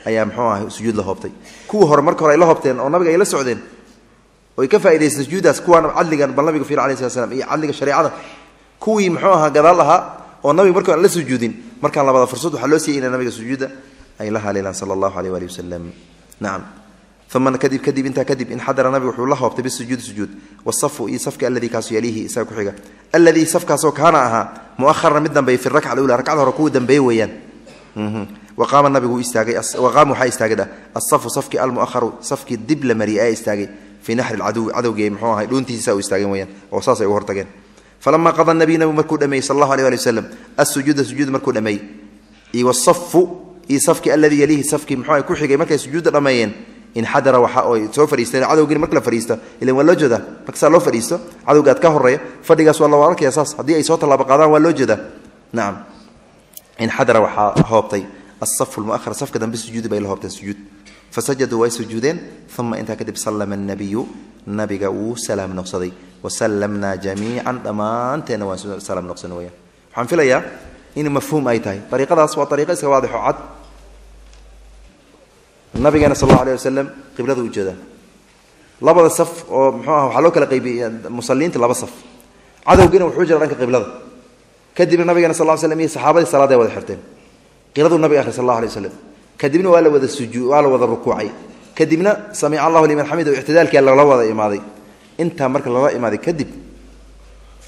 ayaa muxuu ahay sujuud la hoobtay. Kuwii hore marka hore ay la hoobteen oo nabiga ay la socdeen oy ka faa'idaysteen sujuuddaas kuwaana cadligan bal fiir alai slat slam iyo cadliga shareecada kuwii muxuu ahaa gadaal ahaa oo nabiga markii aan la sujuudin markaan labada fursad waxaa loo siiyey ina nabiga sujuudda ay la haleelaan sala allahu aleyh waali wasalam nacam uma kadib kadib intaa kadib inxadara nabigu wuxuu la hoobtay bisujuudi sujuud. Wasafu iyo safka alladii kaasu yaliihi isaga ku xiga. Alladii safkaasoo kaana ahaa muaharan mid dambeeyey fi rakca alula rakcada hore kuwa dambeeye weeyaan. Waqaama nabigu istaagay waqaama waxaa istaagay asafu safkii almuaharu safkii dib la mariyay ayaa istaagay. Fii naxri lcaduwi cadowgii muxuu ahay dhuuntiisa u istaageen weyaan oo saasay ugu hortageen. Falama qada nabiy nabigu markuu dhameeyey sal allahu aleh ali wasalam asujuuda sujuuda markuu dhameeyey. Iyo wasafu iyo safkii alladii yaliihi safkii muxuu ku xigay markay sujuudda dhammeeyeen inxadara waxa oy soo fadhiisteen cadowgiina marka la fadhiista ilan waa loo jeedaa. Markasaa loo fadhiisto cadowgaad ka horreeya fadhigaas waa loo arkaya saas. Haddii ay soo tallaabo qaadaan waa loo jeedaa. Nacam inxadara waxaa hoobtay asafu lmuahar safka dambe sujuudi bay la hoobteen sujuud. Fasajaduu way sujuudeen uma intaa kadib sallama nabiyu nabiga wuu salaam noqsaday. Wasallamnaa jamiican dhammaanteenna waan salaam noqsan weyaan waxaan filayaa in mafhuum ay tahay. Ariiqadaas waa ariiqo iska waadixo cad nabigeena sal alla aleh wasalam qiblada u jeedaa labada saf oo muxuu ah waxaa loo kala qaybiyey musaliinta laba saf. Cadowgiina wuxuu jira dhanka qiblada. Kadibna nabigeena sal l slam iyo saxaabadii salaada wada xirteen. Qiladuu nabiga ahri sal allah alay waslam kadibna waa la wada sujuu waa la wada rukuucay. Kadibna samica allahu liman xamida ictidaalkia lala wada imaaday. Intaa marka lala imaaday kadib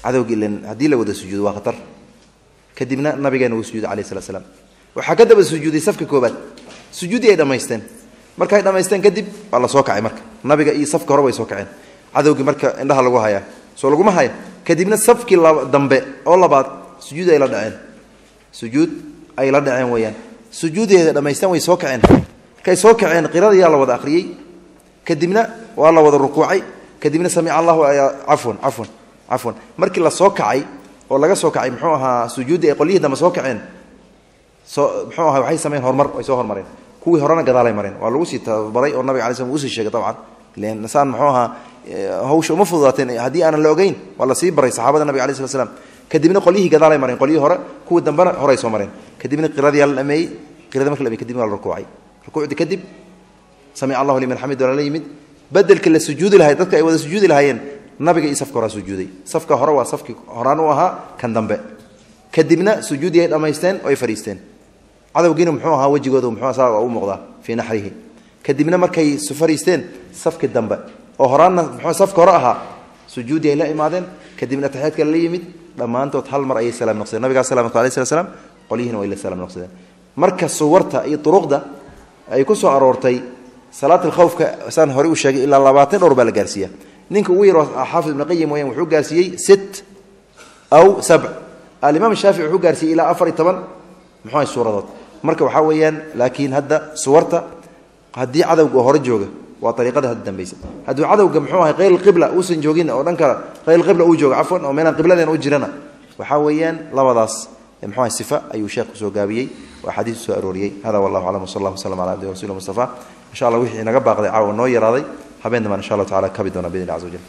cadowgii ilan haddii la wada sujuudo waa khatar. Kadibna nabigeena wuu sujuuday alayh salat slam waxaa ka daba sujuuday safka koobaad sujuuddii ay dhammaysteen markay dhammaysteen kadib waa la soo kacay marka. Nabiga iyo safka hore way soo kaceen. Cadowgii marka indhaha lagu hayaa. Soo laguma haya kadibna safkii dambe oo labaad sujuud ay la dhaceen. Sujuud ay la dhaceen weyaan sujuudeeda dhammaysteen way soo kaceen. Markay soo kaceen qiradayaa la wada akhriyey. Kadibna waa la wada rukuucay. Kadibna samica allahu cafwan cafwan cafwan markii la kacay oo laga soo kacay muxuu ahaa sujuuddii ay qolyihii dambe soo kaceen. Soo muxuu aha waxay sameyen horumar way soo hormareen kuwii horena gadaalay mareen. Waa lagu sii tababaray oo nabiga alay slam u sii sheegay dabcan. Len saan muxuu ahaa hawsha uma fududaateen haddii aanan la ogeyn waa la sii baray saxaabada nabiga alai slat slam kadibna qolyihii gadaalay mareen qolyihii hore kuwii dambena horay soo mareen. Kadibna qiradiyaa la dhameeyey qirada marka la dhameey kadibna waa la rukuucay. Rukuucdii kadib samica allahu liman xamid waa lala yimid bedelka la sujuudi lahay dadka ay wada sujuudi lahaayeen nabiga iyo safka horaa sujuuday safka hore waa safkii horaan u ahaa kan dambe. Kadibna sujuudii ay dhammaysteen oo ay fadhiisteen cadowgiina muxuu ahaa wejigooda muxuu saa u muuqdaa fii naxrihi. Kadibna markay fariisteen safki dambe oo horaanna muxuu safka hore ahaa sujuudii ay la imaadeen kadibna ataxiyaadka la yimid dhammaantood hal mar ayay salaam noqsadeen nabigaa salam noqday alayh slat slam qolyihiina way la salaam noqsadeen marka suwarta iyo duruqda ay ku soo aroortay salaat alkhawfka saan horey u sheegay ilaa labaatan dhowr baa la gaarsiiya ninka ugu yaro xaafid ibnu qayim weyaan wuxuu gaarsiiyey sit aw sabc alimaam shaafici wuxuu gaarsiiyey ilaa afar iyo toban muxuu suuradood marka waxaa weeyaan laakiin hadda suwarta haddii cadowga oo hore jooga waa ariiqada hadda dambaysa. Hadduu cadowga muxuu ahay hayr qibla uusan joogin oo dhan kale hayr qibla uu joogo cafwan oo meelaan qibladeen u jirana waxaa weeyaan labadaas muxuu ahay sifa ayuu sheekhu soo gaabiyey oo axaadiis soo arooriyey. Hada wallahu aclam wsal allah wslam ala abdi rasuuli mustafa. Insha allah wixii inaga baaqday caawa noo yaraaday habeen dambaan insha allahu tacala kabi doona biidni caza wajal